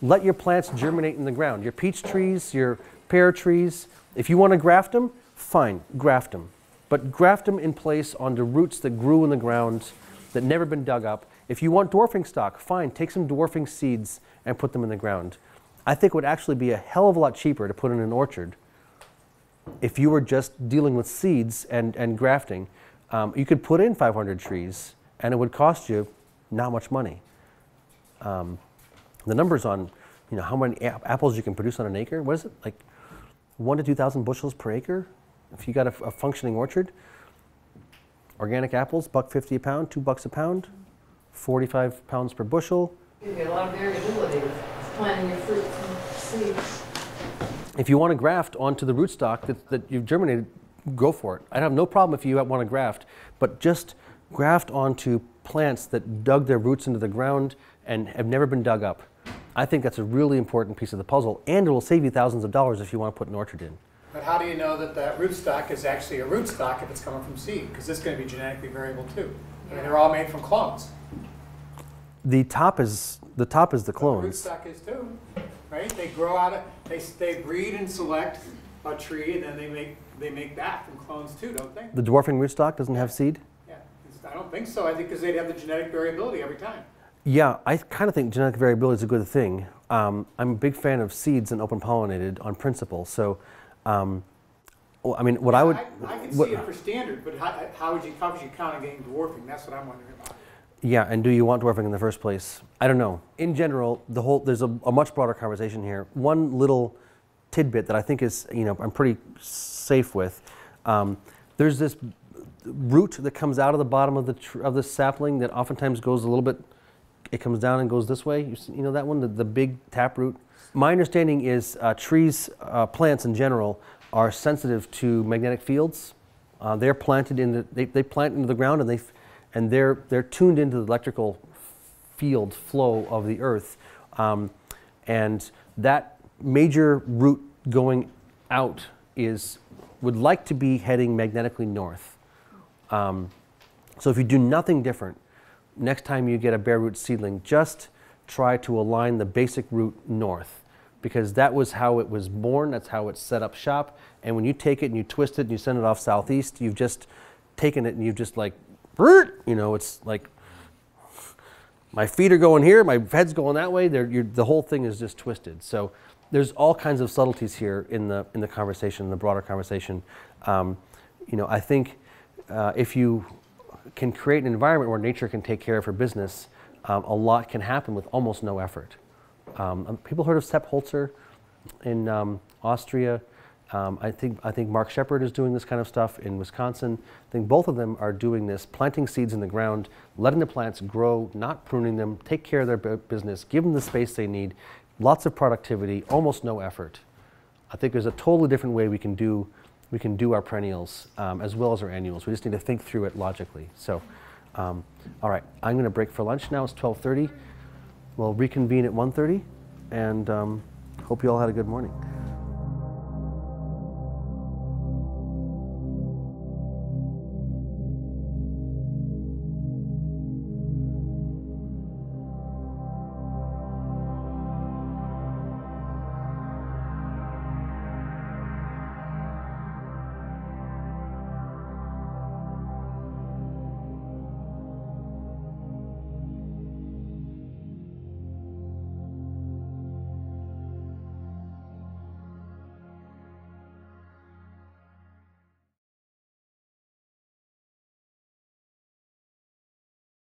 A: Let your plants germinate in the ground. Your peach trees, your pear trees, if you want to graft them, fine, graft them. But graft them in place onto roots that grew in the ground that never been dug up. If you want dwarfing stock, fine, take some dwarfing seeds and put them in the ground. I think it would actually be a hell of a lot cheaper to put in an orchard if you were just dealing with seeds and, and grafting. Um, you could put in 500 trees and it would cost you not much money. Um, the numbers on you know how many ap- apples you can produce on an acre what is it like one to two thousand bushels per acre? If you got a, a functioning orchard organic apples buck 50 a pound two bucks a pound 45 pounds per bushel.
M: You get a lot of variability with planting your fruits and seeds.
A: if you want to graft onto the rootstock that, that you've germinated go for it. I'd have no problem if you want to graft but just graft onto plants that dug their roots into the ground and have never been dug up I think that's a really important piece of the puzzle, and it will save you thousands of dollars if you want to put an orchard in.
L: But how do you know that that rootstock is actually a rootstock if it's coming from seed? Because this is going to be genetically variable too. I mean, they're all made from clones.
A: The top is the top is the
L: But
A: clones.
L: The rootstock is too, right? They grow out of, they, they breed and select a tree and then they make, they make that from clones too, don't they?
A: The dwarfing rootstock doesn't have seed.
L: Yeah, it's- I don't think so. I think because they'd have the genetic variability every time.
A: Yeah, I kind of think genetic variability is a good thing. Um, I'm a big fan of seeds and open pollinated on principle. So, um, well, I mean, what I would.
L: I, I can
A: what-
L: see it for standard, but how, how would you, how would you count on getting dwarfing? That's what I'm wondering about.
A: Yeah, and do you want dwarfing in the first place? I don't know. In general, the whole there's a, a much broader conversation here. One little tidbit that I think is, you know, I'm pretty safe with. Um, there's this root that comes out of the bottom of the tr- of the sapling that oftentimes goes a little bit. It comes down and goes this way. You, you know that one, the, the big tap root. My understanding is uh, trees, uh, plants in general, are sensitive to magnetic fields Uh, they're planted in the, they, they plant into the ground and they and they're, they're tuned into the electrical field flow of the earth. Um, and that major root going out is, would like to be heading magnetically north. Um, so if you do nothing different, next time you get a bare root seedling, just try to align the basic root north because that was how it was born, that's how it set up shop. And when you take it and you twist it and you send it off southeast, you've just taken it and you've just like, you know, it's like my feet are going here, my head's going that way. The whole thing is just twisted. So there's all kinds of subtleties here in the in the conversation, in the broader conversation. Um, you know, I think uh, if you can create an environment where nature can take care of her business, um, a lot can happen with almost no effort. Um, um, people heard of Sepp Holzer in um, Austria. Um, I think I think Mark Shepard is doing this kind of stuff in Wisconsin. I think both of them are doing this, planting seeds in the ground, letting the plants grow, not pruning them, take care of their bu- business, give them the space they need, lots of productivity, almost no effort. I think there's a totally different way we can do we can do our perennials um, as well as our annuals. We just need to think through it logically. So, um, all right, I'm going to break for lunch now. It's 12:30. We'll reconvene at 1:30, and um, hope you all had a good morning.